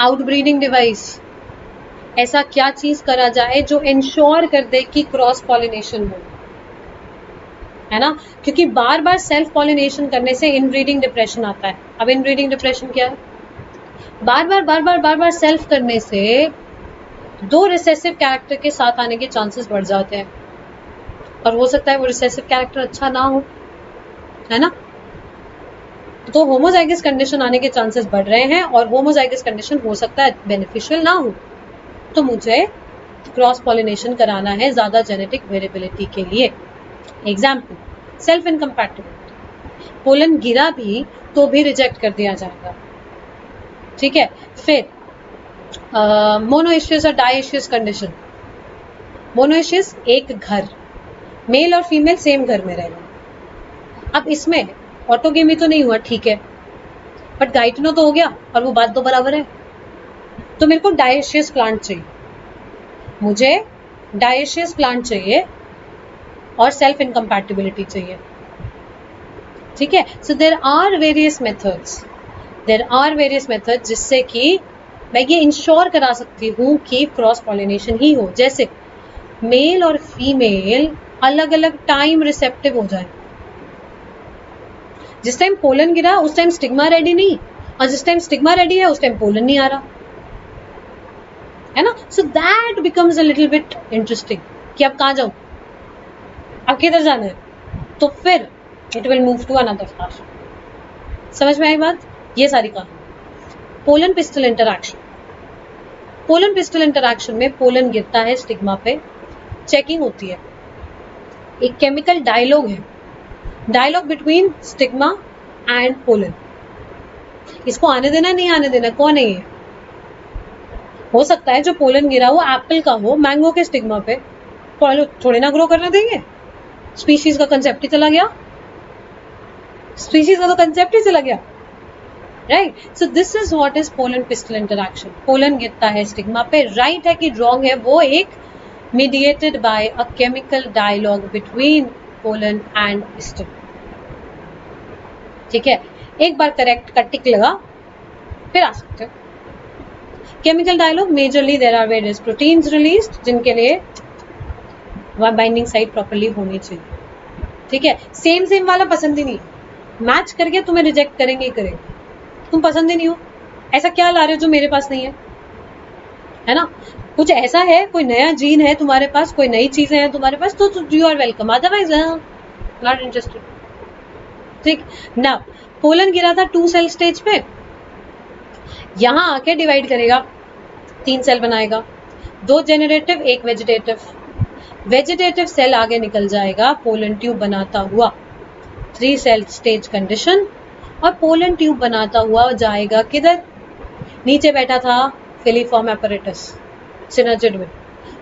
आउटब्रीडिंग डिवाइस ऐसा क्या चीज़ करा जाए जो इंश्योर कर दे कि क्रॉस पॉलिनेशन हो? है ना? क्योंकि बार बार सेल्फ पॉलिनेशन करने से इनब्रीडिंग डिप्रेशन आता है। अब इनब्रीडिंग डिप्रेशन क्या है? बार बार बार बार बार बार सेल्फ करने से दो रिसेसिव कैरेक्टर के साथ आने के चांसेस बढ़ जाते हैं। और हो सकता है वो रिसेसिव कैरेक्टर अच्छा ना हो, है ना? तो होमोजाइगस कंडीशन आने के चांसेस बढ़ रहे हैं और होमोजाइगस कंडीशन हो सकता है बेनिफिशियल ना हो। तो मुझे क्रॉस पॉलिनेशन कराना है ज़्यादा जेनेटिक वेरिएबिलिटी के लिए। एग्ज़ाम्पल सेल्फ इनकम्पैटिबिलिटी पोलन गिरा भी तो भी रिजेक्ट कर दिया जाएगा। ठीक है? फिर मोनोइशियस और डाइशियस कंडीशन मोनोइशियस एक घर। मेल और फीमेल सेम घर में रहेगा अब इसमें ऑटोगेमी तो नहीं हुआ, ठीक है। बट गाइटनो तो हो गया और वो बात तो बराबर है। तो मेरे को डायशियस प्लांट चाहिए। मुझे डायशियस प्लांट चाहिए और सेल्फ इनकम्पैटिबिलिटी चाहिए। ठीक है? So there are various methods there are various method जिससे कि मैं ये इंश्योर करा सकती हूँ कि क्रॉस पॉलिनेशन ही हो। जैसे मेल और फीमेल अलग अलग टाइम रिसेप्टिव हो जाए। जिस टाइम पोलन गिरा, उस टाइम स्टिग्मा रेडी नहीं। और जिस टाइम स्टिग्मा रेडी है, उस टाइम पोलन नहीं आ रहा। है ना? So that becomes a little bit interesting कि अब कहाँ जाऊँ? अब किधर जाना है? तो फिर it will move to another flower समझ में आई बात? ये सारी कहानी। Pollen pistil interaction pollen pistil interaction में पोलन गिरता है स्टिग्मा पे। चेकिंग होती है। एक केमिकल डायलॉग है। Dialogue between stigma and pollen इसको आने देना नहीं आने देना कौन है ये? हो सकता है जो पोलन गिरा हो एप्पल का हो मैंगो के स्टिग्मा पे। थोड़े ना ग्रो करने देंगे? स्पीशीज का कंसेप्ट ही चला गया। स्पीशीज का तो कंसेप्ट ही चला गया। Right so this is what is pollen pistil interaction pollen गिरता है स्टिग्मा पे। राइट right है कि रॉन्ग है, वो एक mediated by a chemical dialogue between pollen and pistil. ठीक है? एक बार करेक्ट का टिक लगा, फिर आ सकते हो। Chemical dialogue majorly there are various proteins release जिनके लिए वह बाइंडिंग साइट प्रॉपरली होनी चाहिए। ठीक है? सेम सेम वाला पसंद ही नहीं। मैच करके तुम्हें रिजेक्ट करेंगे ही करेंगे। तुम पसंद ही नहीं हो। ऐसा क्या ला रहे हो जो मेरे पास नहीं है? है ना? कुछ ऐसा है, कोई नया जीन है तुम्हारे पास, कोई नई चीज़ें हैं तुम्हारे पास तो you are welcome otherwise not interested ठीक? ना पोलन गिरा था टू सेल स्टेज पे। यहाँ आके डिवाइड करेगा, तीन सेल बनाएगा, दो जेनरेटिव एक वेजिटेटिव वेजिटेटिव सेल आगे निकल जाएगा पोलन ट्यूब बनाता हुआ थ्री सेल स्टेज कंडीशन और पोलन ट्यूब बनाता हुआ जाएगा किधर? नीचे बैठा था फिलीफॉर्म एपरेटस सिनाजिड में.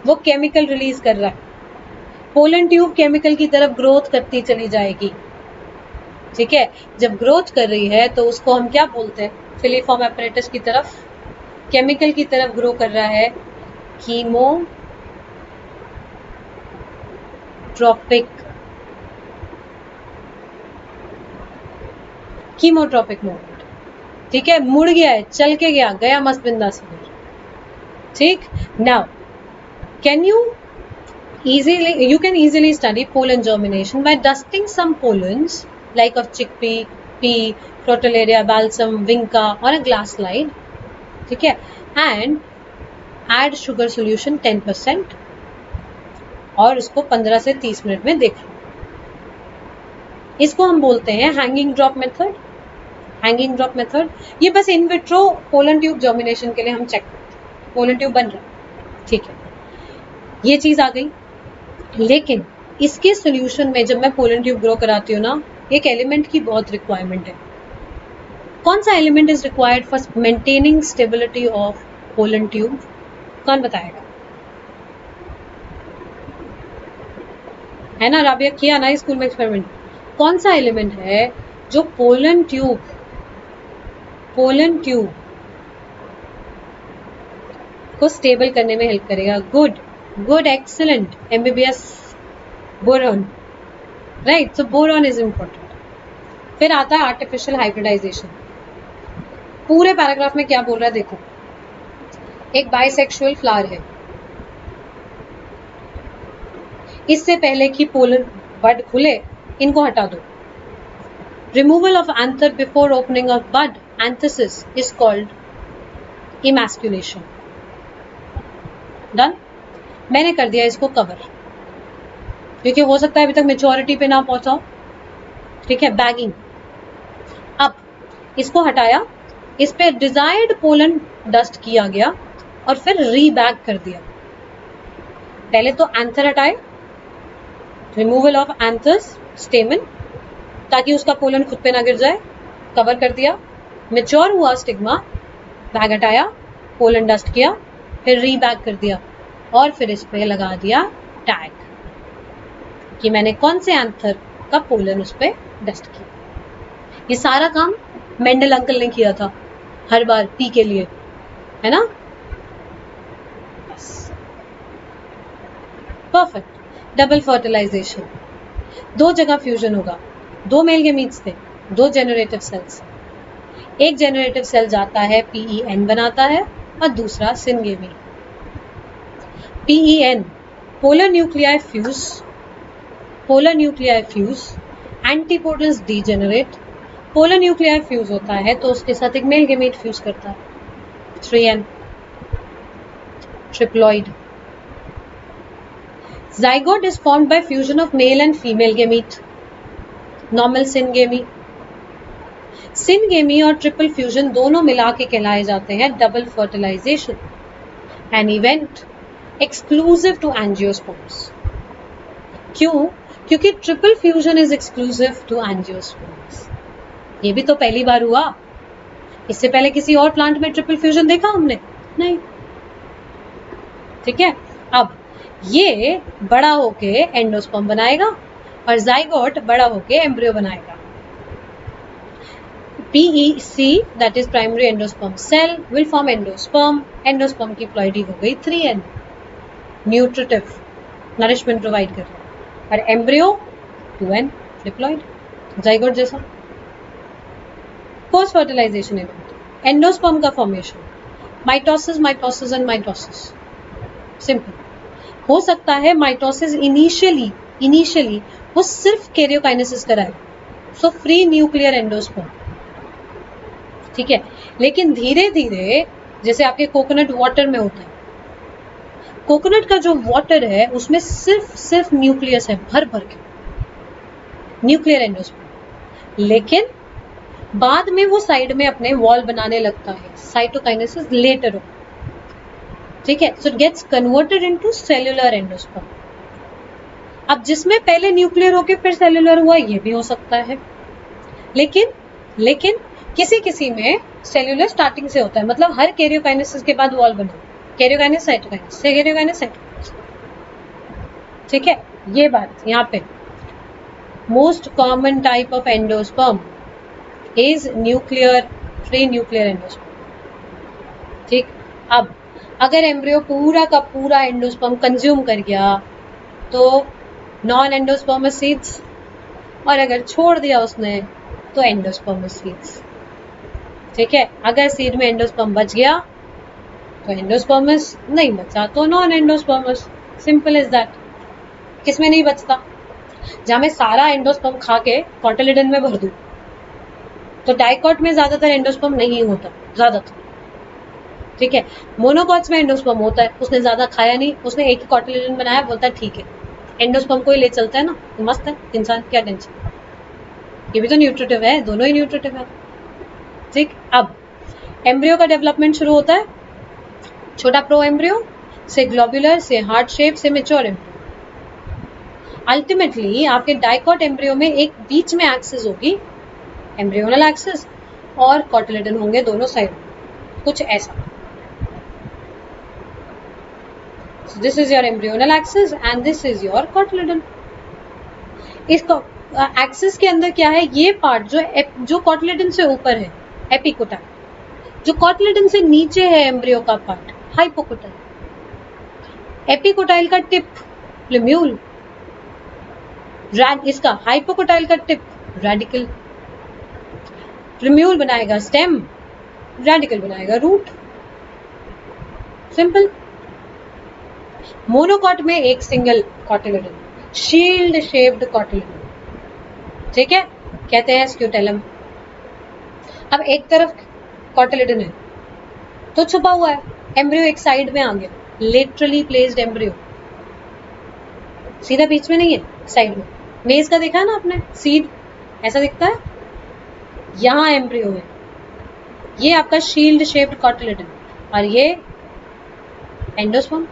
वो केमिकल रिलीज़ कर रहा है. पोलन ट्यूब केमिकल की तरफ़ ग्रोथ करती चली जाएगी. ठीक है? जब ग्रोथ कर रही है तो उसको हम क्या बोलते हैं? फिलीफॉर्म एपरेटस की तरफ़ केमिकल की तरफ़ ग्रो कर रहा है। कीमो ट्रॉपिक कीमोट्रॉपिक मूवमेंट ठीक है? मुड़ गया है, चल के गया गया मस्त बिंदा से ठीक? Now can you easily, you can easily study pollen germination by dusting some pollens like of chickpea, pea crotalaria balsam, vinca on a glass slide है and add sugar solution 10 percent और उसको 15 से 30 मिनट में देख इसको हम बोलते हैं hanging drop method hanging drop method ये बस in vitro pollen tube germination के लिए हम चेक करते पोलन ट्यूब बन रहा ठीक है। ये चीज़ आ गई। लेकिन इसके सोल्यूशन में जब मैं पोलन ट्यूब ग्रो कराती हूँ ना एक एलिमेंट की बहुत रिक्वायरमेंट है। कौन सा element is required for maintaining stability of pollen tube कौन बताएगा? है ना, राबिया, किया ना स्कूल में एक्सपेरिमेंट कौन सा एलिमेंट है जो पोलन ट्यूब पोलन ट्यूब को स्टेबल करने में हेल्प करेगा? Good good excellent MBBS boron right so boron is important फिर आता है आर्टिफिशियल हाइब्रिडाइजेशन पूरे पैराग्राफ में क्या बोल रहा है देखो। एक बाइसेक्सुअल फ्लावर है। इससे पहले कि पोलन बड खुले, इनको हटा दो। Removal of anther before opening of bud anthesis is called emasculation done मैंने कर दिया इसको कवर क्योंकि हो सकता है अभी तक मेच्योरिटी पे ना पहुंचाओ ठीक है? बैगिंग अब इसको हटाया, इस पर डिजायर्ड पोलन डस्ट किया गया और फिर रीबैग कर दिया। पहले तो एंथर हटाए रिमूवल ऑफ़ एंथर्स स्टेमन ताकि उसका पोलन खुद पे ना गिर जाए कवर कर दिया मेच्योर हुआ स्टिग्मा बैग हटाया पोलन डस्ट किया, फिर रीबैग कर दिया और फिर इस पर लगा दिया टैग कि मैंने कौन से एंथर का पोलन उस पर डस्ट किया। ये सारा काम मेंडल अंकल ने किया था, हर बार पी के लिए, है ना? परफेक्ट डबल फर्टिलाइजेशन दो जगह फ्यूजन होगा। दो मेल गेमीट्स थे, दो जेनरेटिव सेल्स एक जेनरेटिव सेल जाता है पीई एन बनाता है, और दूसरा syngamy PEN polar nuclei fuse polar nuclei fuse antipodals degenerate polar nuclei fuse होता है तो उसके साथ एक मेल गेमेट फ्यूज करता है। Three N. Triploid. zygote is formed by fusion of male and female gamete normal syngamy syngamy और ट्रिपल फ्यूजन दोनों मिला के कहलाए जाते हैं double fertilization an event exclusive to angiosperms क्यों? क्योंकि triple fusion is exclusive to angiosperms ये भी तो पहली बार हुआ। इससे पहले किसी और प्लांट में ट्रिपल फ्यूजन देखा हमने? नहीं। ठीक है, अब ये बड़ा होके एंडोस्पर्म बनाएगा और जाइगोट बड़ा होके एम्ब्रियो बनाएगा। PEC that is primary endosperm cell, will form endosperm. Endosperm की प्लॉइडी हो गई 3N न्यूट्रिटिव नरिशमेंट प्रोवाइड कर रहा है। और एम्ब्रियो 2N डिप्लॉइड जाइगोट जैसा। पोस्ट फर्टिलाइजेशन इवेंट एंडोस्पर्म का formation mitosis mitosis and mitosis simple हो सकता है माइटोसिस इनिशियली इनिशियली वो सिर्फ़ कैरियोकाइनेसिस कराए। सो फ्री न्यूक्लियर एंडोस्पर्म ठीक है? लेकिन धीरे धीरे जैसे आपके कोकोनट वाटर में होता है। कोकोनट का जो वाटर है, उसमें सिर्फ़ सिर्फ़ न्यूक्लियस है भर भर के। न्यूक्लियर एंडोस्पर्म लेकिन बाद में वो साइड में अपने वॉल बनाने लगता है साइटोकाइनेसिस लेटर ठीक है? So gets converted into cellular endosperm अब जिसमें पहले न्यूक्लियर होके फिर सेल्यूलर हुआ, ये भी हो सकता है. लेकिन लेकिन किसी किसी में सेल्यूलर स्टार्टिंग से होता है. मतलब हर कैरियोकाइनेसिस के बाद वॉल बना. कैरियोकाइनेस साइटोकाइनेस कैरियोकाइनेस साइटोकाइनेस ठीक है? ये बात यहाँ पे. Most common type of endosperm is nuclear free nuclear endosperm ठीक? अब, अगर एम्ब्रियो पूरा का पूरा एंडोस्पर्म कंज्यूम कर गया तो नॉन एंडोस्पर्मस सीड्स और अगर छोड़ दिया उसने तो एंडोस्पर्मस सीड्स ठीक है? अगर सीड में एंडोस्पर्म बच गया तो एंडोस्पर्मस नहीं बचा तो non endospermous simple is that किसमें नहीं बचता? जहाँ मैं सारा एंडोस्पर्म खा के कॉटलिडन में भर दू तो डाइकॉट में ज़्यादातर एंडोस्पर्म नहीं होता, ज़्यादातर। ठीक है? मोनोकॉट्स में एंडोस्पर्म होता है, उसने ज़्यादा खाया नहीं, उसने एक कॉटिलिजन बनाया, बोलता है, ठीक है एंडोस्पर्म को ही ले चलता है ना तो मस्त है, इंसान, क्या टेंशन ये भी तो न्यूट्रिटिव है, दोनों ही न्यूट्रिटिव है। ठीक? अब एम्ब्रियो का डेवलपमेंट शुरू होता है। छोटा प्रो एम्ब्रियो से ग्लोबुलर से हार्ट शेप से मेच्योर एम्ब्रियो अल्टीमेटली आपके डाइकॉट एम्ब्रियो में एक बीच में एक्सेस होगी एम्ब्रियोनल एक्सिस और कॉटिलेडन होंगे दोनों साइड कुछ ऐसा। This is your embryonal axis and this is your cotyledon इसको एक्सिस के अंदर क्या है? ये पार्ट जो जो कॉटिलेडन से ऊपर है एपिकोटाइल जो कॉटिलेडन से नीचे है एम्ब्रियो का पार्ट हाइपोकोटाइल एपिकोटाइल का टिप प्लेम्यूल इसका हाइपोकोटाइल का टिप रेडिकल रिम्यूल बनाएगा स्टेम रेडिकल बनाएगा रूट सिंपल मोनोकॉट में एक single cotyledon shield shaped cotyledon ठीक है? कहते हैं स्क्यूटेलम अब एक तरफ़ कॉटलिडन है. तो छुपा हुआ है. एम्ब्रियो एक साइड में आ गया. लिटरली प्लेस्ड एम्ब्रियो सीधा बीच में नहीं है साइड में. मेज का देखा है ना आपने? सीड ऐसा दिखता है? यहाँ एम्ब्रियो है। ये आपका शील्ड शेप्ड कॉटलिडन और ये एंडोस्पर्म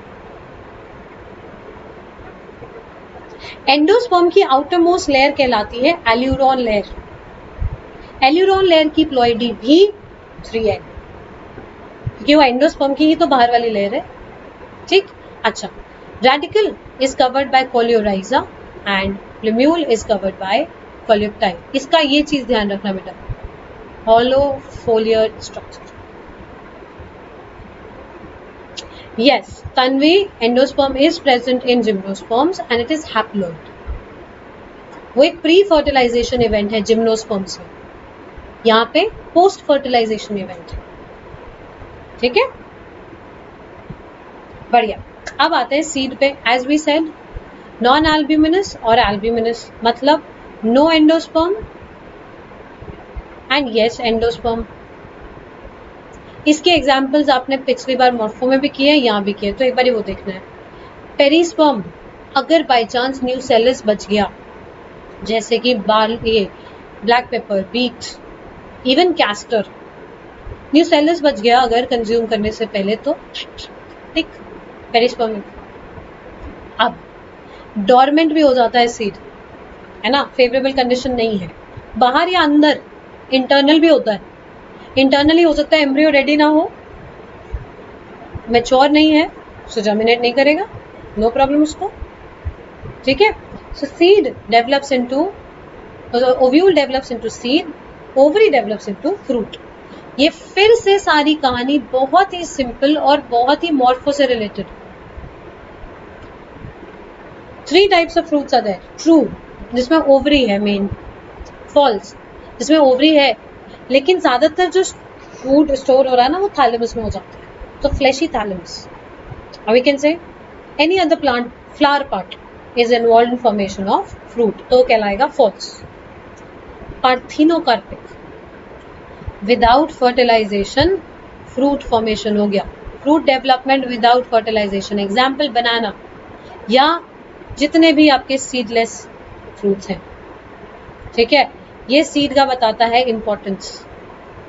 एंडोस्पर्म की आउटर मोस्ट लेयर कहलाती है एल्यूरॉन लेयर एल्यूरॉन लेयर की प्लॉइडी भी थ्री है। क्योंकि वो एंडोस्पर्म की ही तो बाहर वाली लेयर है। ठीक? अच्छा। Radicle is covered by coleorhiza and plumule is covered by coleoptile इसका ये चीज़ ध्यान रखना बेटा। Hollow foliar structure. Yes, Tanvi endosperm is present in gymnosperms and it is haploid. वो एक प्री फर्टिलाइजेशन इवेंट है जिम्नोस्पर्म्स में। यहाँ पे पोस्ट फर्टिलाइजेशन इवेंट है। ठीक है? बढ़िया। अब आते हैं सीड पे। As we said non albuminous और एल्ब्यूमिनस मतलब no endosperm and yes endosperm इसके एग्जाम्पल्स आपने पिछली बार मॉर्फो में भी किए हैं, यहाँ भी किए तो एक बार वो देखना है। पेरिस्पर्म अगर बाई चांस न्यू सेलस बच गया, जैसे कि बाल, ये black pepper beet even castor new cells बच गया अगर कंज्यूम करने से पहले तो ठीक पेरिस्पर्म अब डॉर्मेंट भी हो जाता है सीड है ना? फेवरेबल कंडीशन नहीं है। बाहर या अंदर इंटरनल भी होता है। इंटरनली हो सकता है एम्ब्रियो रेडी ना हो। मेच्योर नहीं है सो जर्मिनेट नहीं करेगा। नो no प्रॉब्लम उसको। ठीक है? So seed develops into ovule develops into seed ovary develops into fruit ये फिर से सारी कहानी बहुत ही सिंपल और बहुत ही मॉर्फो से related three types of fruits are there true जिसमें ओवरी है मेन फॉल्स जिसमें ओवरी है, लेकिन ज़्यादातर जो फ़ूड स्टोर हो रहा है ना, वो थैलेमस में हो जाता है। तो fleshy thalamus we can say any other plant flower part is involve in formation of fruit तो कहलाएगा false parthenocarpic without fertilization fruit formation हो गया। Fruit development without fertilization example banana या जितने भी आपके सीडलेस फ्रूट्स हैं। ठीक है? ये सीड का बताता है इंपॉर्टेंस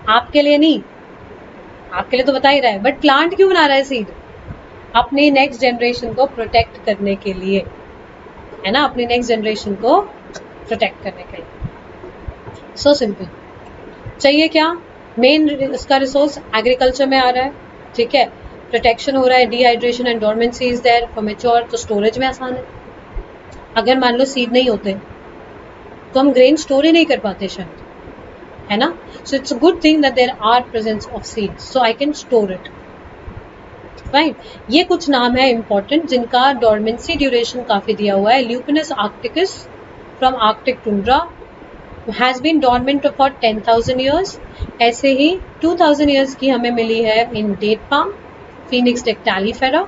आपके लिए नहीं, आपके लिए तो बता ही रहा है बट प्लांट क्यों बना रहा है सीड अपनी नेक्स्ट जनरेशन को प्रोटेक्ट करने के लिए, है ना? अपनी नेक्स्ट जनरेशन को प्रोटेक्ट करने के लिए। सो so सिंपल चाहिए क्या? मेन इसका रिसोर्स एग्रीकल्चर में आ रहा है, ठीक है? प्रोटेक्शन हो रहा है dehydration and dormancy is there for mature तो स्टोरेज में आसान है। अगर मान लो सीड नहीं होते तो हम ग्रेन स्टोर ही नहीं कर पाते शायद, है ना? So it's a good thing that there are presence of seeds so I can store it right ये कुछ नाम है इंपॉर्टेंट जिनका डोरमेंसी ड्यूरेशन काफ़ी दिया हुआ है। Lupinus arcticus from Arctic tundra has been dormant for ten thousand years ऐसे ही टू थाउज़ेंड ईयर्स की हमें मिली है in date palm Phoenix dactylifera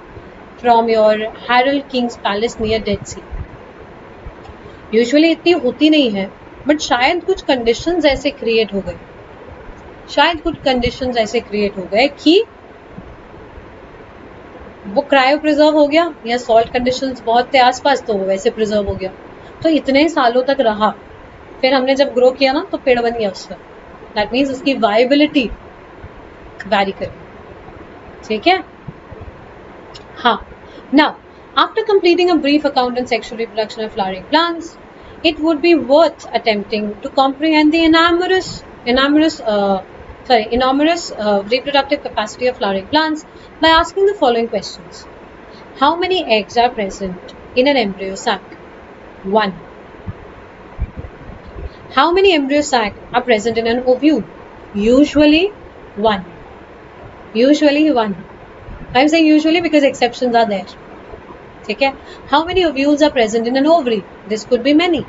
from your Herod king's palace near Dead Sea usually इतनी होती नहीं है बट शायद कुछ कंडीशन ऐसे क्रिएट हो गए। शायद कुछ कंडीशन ऐसे क्रिएट हो गए कि वो क्रायो प्रिजर्व हो गया या सॉल्ट कंडीशन बहुत थे आसपास तो वैसे प्रिजर्व हो गया। तो इतने सालों तक रहा। फिर हमने जब ग्रो किया ना तो पेड़ बन गया उसका। दैट मीन्स उसकी वाइबिलिटी वैरी कर। ठीक है? हाँ। ना after completing a brief account in sexual reproduction of flowering plants it would be worth attempting to comprehend the enormous, enormous, uh, sorry, enormous uh, reproductive capacity of flowering plants by asking the following questions: How many eggs are present in an embryo sac? One. How many embryo sacs are present in an ovule? Usually one. Usually one. I'm saying usually because exceptions are there. Okay. How many ovules are present in an ovary? This could be many.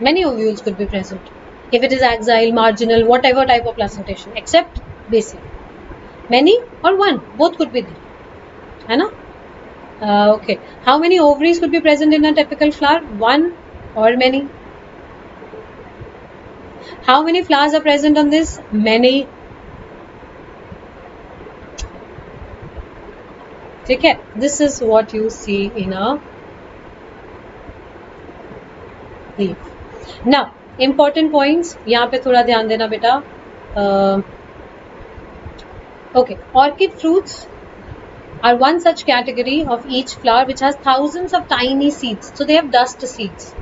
Many ovules could be present. If it is axile, marginal, whatever type of placentation, except basic. Many or one, both could be there. Anna? Uh, okay. How many ovaries could be present in a typical flower? One or many? How many flowers are present on this? Many ठीक है? This is what you see in ना इंपॉर्टेंट पॉइंट यहाँ पे थोड़ा ध्यान देना बेटा। Okay orchid fruits are one such category of each flower which has thousands of tiny seeds so they have dust seeds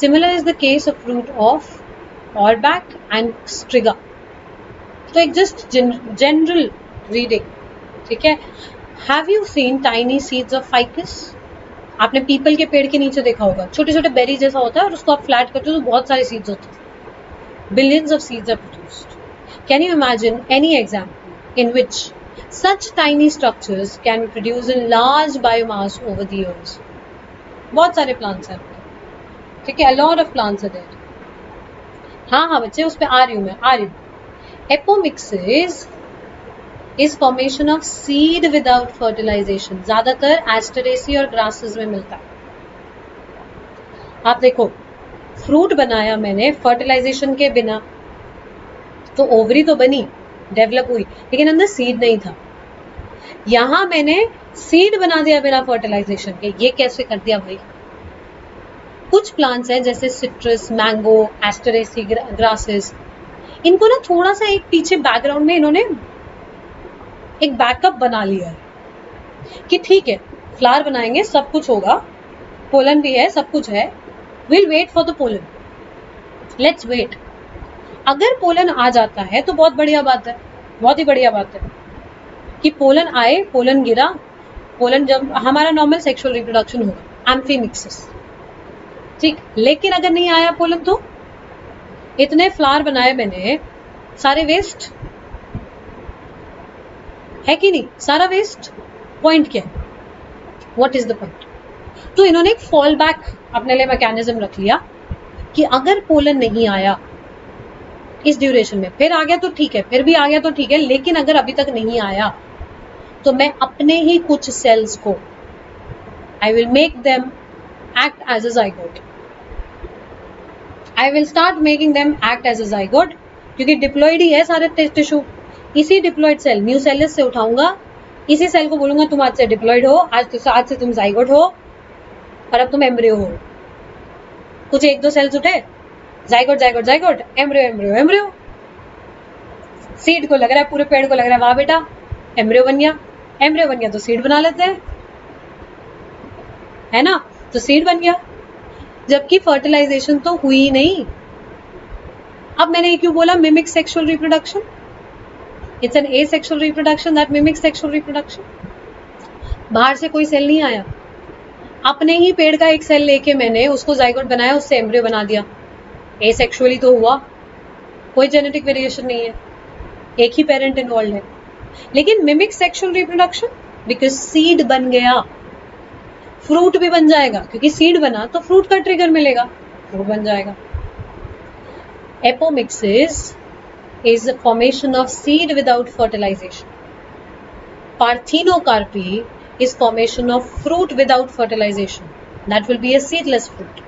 similar is the case of fruit of Orobanche and Striga तो एक जस्ट जनरल रीडिंग ठीक है? Have you seen tiny seeds of ficus? आपने पीपल के पेड़ के नीचे देखा होगा छोटे छोटे बेरी जैसा होता है और उसको आप फ्लैट करते हो तो बहुत सारे सीड्स होते हैं billions of seeds are produced can you imagine any example in which Such tiny structures can be produced in large biomass over the years. बहुत सारे plants हैं ठीक है lot of plants are there. हाँ हाँ बच्चे, उस पर आ रही हूँ मैं, आ रही हूँ apomixis is formation of seed without fertilization ज़्यादातर एस्टरेसी और ग्रासेस में मिलता है। आप देखो फ्रूट बनाया मैंने फर्टिलाइजेशन के बिना। तो ओवरी तो बनी डेवलप हुई, लेकिन अंदर सीड नहीं था। यहाँ मैंने सीड बना दिया बिना फर्टिलाइजेशन के। ये कैसे कर दिया भाई? कुछ प्लांट्स हैं जैसे सिट्रस मैंगो एस्टरेसी ग्रासेस इनको ना थोड़ा सा एक पीछे बैकग्राउंड में इन्होंने एक बैकअप बना लिया है कि ठीक है फ्लावर बनाएँगे, सब कुछ होगा, पोलन भी है, सब कुछ है will wait for the pollen. Let's wait अगर पोलन आ जाता है तो बहुत बढ़िया बात है, बहुत ही बढ़िया बात है कि पोलन आए, पोलन गिरा, पोलन जब, हमारा नॉर्मल सेक्सुअल रिप्रोडक्शन होगा एम्फीमिक्सिस ठीक, लेकिन अगर नहीं आया पोलन तो? इतने फ्लावर बनाए मैंने, सारे वेस्ट है कि नहीं? सारा वेस्ट पॉइंट क्या है? व्हाट इज़ द पॉइंट तो इन्होंने एक फॉल बैक अपने लिए मैकेनिज्म रख लिया कि अगर पोलन नहीं आया इस ड्यूरेशन में, फिर आ गया तो ठीक है, फिर भी आ गया तो ठीक है, लेकिन अगर अभी तक नहीं आया तो मैं अपने ही कुछ सेल्स को I will make them act as a zygote I will start making them act as a zygote क्योंकि डिप्लॉयड ही है सारे टिश्यू इसी डिप्लॉयड सेल न्यू सेल्स से उठाऊँगा। इसी सेल को बोलूँगा, तुम आज से डिप्लॉयड हो, आज तो आज से तुम जाइगोट हो, और अब तुम एम्ब्रियो हो। कुछ एक दो सेल्स उठे। Zygote zygote zygote embryo embryo embryo seed को लग रहा है, पूरे पेड़ को लग रहा है, वाह बेटा एम्ब्रियो बन गया। एम्ब्रियो बन गया तो सीड बना लेते हैं। है ना? तो सीड बन गया। जबकि फर्टिलाइजेशन तो हुई नहीं। अब मैंने ये क्यों बोला? Mimic sexual reproduction it's an asexual reproduction that mimic sexual reproduction बाहर से कोई सेल नहीं आया। अपने ही पेड़ का एक सेल लेके मैंने उसको जाइगोट बनाया, उससे एम्ब्रियो बना दिया। एसेक्सुअली तो हुआ। कोई जेनेटिक वेरिएशन नहीं है। एक ही पेरेंट इन्वॉल्व है। लेकिन mimic sexual reproduction because seed बन गया। फ्रूट भी बन जाएगा। क्योंकि सीड बना तो फ्रूट का ट्रिगर मिलेगा। फ्रूट बन जाएगा। Apomixis is the formation of seed without fertilization. Parthenocarpy is formation of fruit without fertilization. That will be a seedless fruit.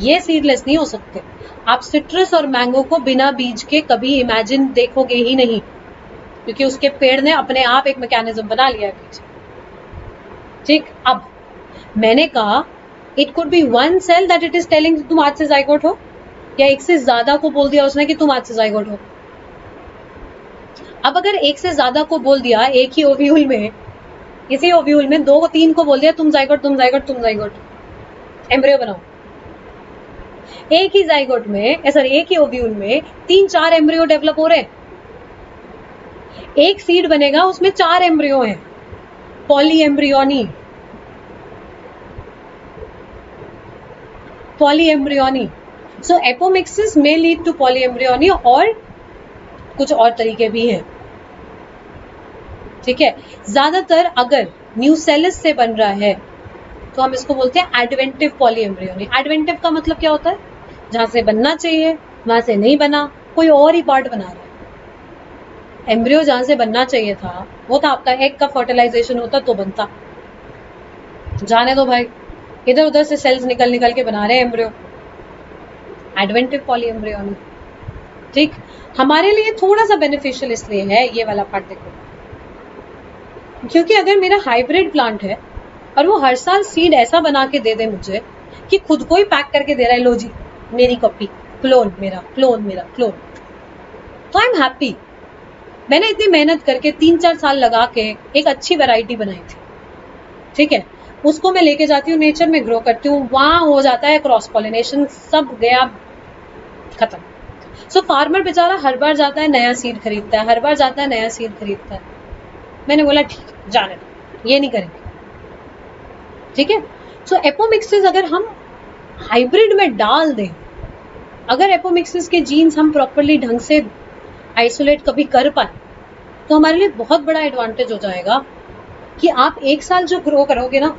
ये सीडलेस नहीं हो सकते आप सिट्रस और मैंगो को बिना बीज के कभी इमेजिन देखोगे ही नहीं क्योंकि उसके पेड़ ने अपने आप एक मैकेनिज्म बना लिया है बीज ठीक अब, मैंने कहा it could be one cell that it is telling तुम आज से जाइगोट हो या एक से ज़्यादा को बोल दिया उसने कि तुम आज से जाइगोट हो अब अगर एक से ज़्यादा को बोल दिया, एक ही ओव्यूल में, इसी ओव्यूल में दो तीन को बोल दिया, तुम जाइगोट तुम जाइगोट तुम जाइगोट एम्ब्रियो बनाओ। एक ही जाइगोट में सॉरी एक ही ओव्यूल में तीन चार एम्ब्रियो डेवलप हो रहे एक सीड बनेगा, उसमें चार एम्ब्रियो हैं। Polyembryony polyembryony so apomixis में लीड टू पॉली एम्ब्रियोनी और कुछ और तरीके भी हैं। ठीक है? ज़्यादातर अगर न्यूसेलिस से बन रहा है तो हम इसको बोलते हैं एडवेंटिव पॉली एम्ब्रियोनी एडवेंटिव का मतलब क्या होता है? जहाँ से बनना चाहिए, वहाँ से नहीं बना, कोई और ही पार्ट बना रहा है। एम्ब्रियो जहाँ से बनना चाहिए था, वो था आपका एग का फर्टिलाइजेशन होता तो बनता। जाने दो भाई इधर उधर से सेल्स निकल निकल के बना रहे हैं एम्ब्रियो एडवेंटिव पॉली ठीक? हमारे लिए थोड़ा सा बेनिफिशियल इसलिए है ये वाला पार्ट देखो। क्योंकि अगर मेरा हाइब्रिड प्लांट है और वो हर साल सीड ऐसा बना के दे दे मुझे कि खुद को ही पैक करके दे रहा है लो जी मेरी कॉपी क्लोन मेरा क्लोन मेरा क्लोन तो आई एम हैप्पी मैंने इतनी मेहनत करके तीन चार साल लगा के एक अच्छी वैरायटी बनाई थी। ठीक है? उसको मैं लेके जाती हूँ नेचर में ग्रो करती हूँ वहाँ हो जाता है क्रॉस पॉलिनेशन सब गया खत्म। सो so, फार्मर बेचारा हर बार जाता है नया सीड खरीदता है हर बार जाता है नया सीड खरीदता है। मैंने बोला, ठीक, जाने दो। ये नहीं करेंगे। ठीक है? सो एपोमिक्सिस अगर हम हाइब्रिड में डाल दें, अगर एपोमिक्सिस के जीन्स हम प्रॉपरली ढंग से आइसोलेट कभी कर पाए तो हमारे लिए बहुत बड़ा एडवांटेज हो जाएगा कि आप एक साल जो ग्रो करोगे ना,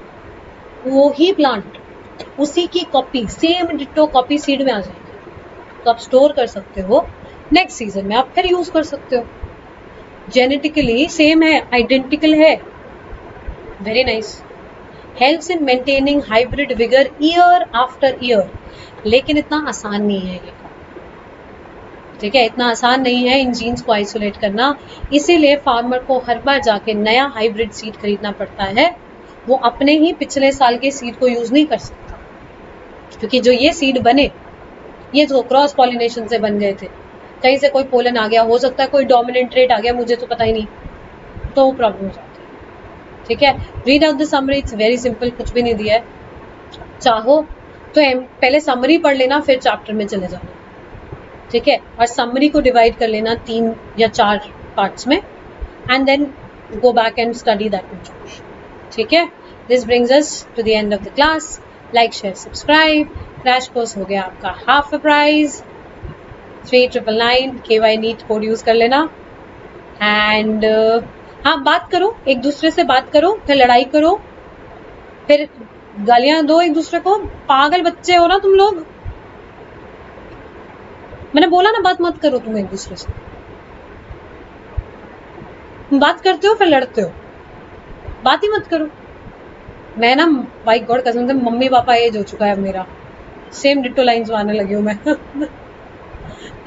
वो ही प्लांट उसी की copy same ditto copy seed में आ जाएगी। तो आप स्टोर कर सकते हो। नेक्स्ट सीज़न में आप फिर यूज़ कर सकते हो। जेनेटिकली सेम है आइडेंटिकल है. Very nice helps in maintaining hybrid vigour year after year लेकिन इतना आसान नहीं है ये. ठीक है, इतना आसान नहीं है इन जीन्स को आइसोलेट करना. इसीलिए फार्मर को हर बार जाके नया हाइब्रिड सीड खरीदना पड़ता है. वो अपने ही पिछले साल के सीड को यूज़ नहीं कर सकता. क्योंकि जो ये सीड बने, ये जो क्रॉस पॉलिनेशन से बन गए थे कहीं से कोई पोलन आ गया, हो सकता है कोई डोमिनेंट ट्रेट आ गया, मुझे तो पता ही नहीं। तो वो प्रॉब्लम हो जाती है। ठीक है? Read out the summary it's very simple कुछ भी नहीं दिया है। चाहो तो पहले समरी पढ़ लेना, फिर चैप्टर में चले जाना। ठीक है? और समरी को डिवाइड कर लेना तीन या चार पार्ट्स में and then go back and study that ठीक है? This brings us to the end of the class like share subscribe crash course हो गया आपका। Half price three triple nine के वाई नीट कोड यूज़ कर लेना। एंड uh, हाँ बात करो एक दूसरे से बात करो फिर लड़ाई करो फिर गालियाँ दो एक दूसरे को पागल बच्चे हो ना तुम लोग। मैंने बोला ना बात मत करो तुम एक दूसरे से। बात करते हो फिर लड़ते हो। बात ही मत करो। मैं ना भाई गॉड कसम से मम्मी पापा एज हो चुका है मेरा। सेम डिटो लाइंस आने लगी हूँ मैं।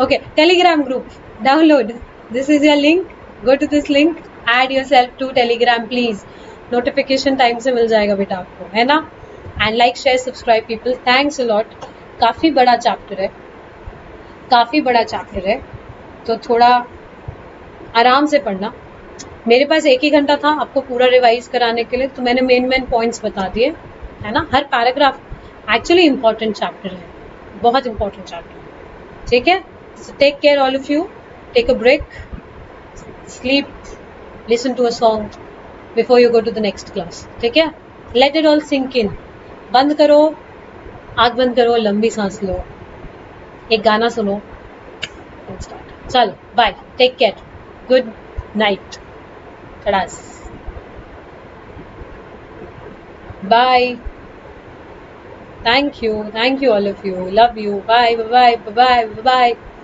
Okay Telegram group download this is your link go to this link add yourself to Telegram please notification time से मिल जाएगा बेटा आपको, है ना? And like share subscribe people thanks a lot काफ़ी बड़ा चैप्टर है. काफ़ी बड़ा चैप्टर है. तो थोड़ा आराम से पढ़ना. मेरे पास एक ही घंटा था आपको पूरा रिवाइज कराने के लिए तो मैंने मेन मेन पॉइंट्स बता दिए, है ना? हर पैराग्राफ एक्चुअली इंपॉर्टेंट चैप्टर है. बहुत इंपॉर्टेंट चैप्टर ठीक है? take care all of you take a break sleep listen to a song before you go to the next class ठीक है let it all sink in बंद करो आग बंद करो लंबी सांस लो एक गाना सुनो चलो bye take care good night खड़ास bye thank you thank you all of you love you bye bye bye bye bye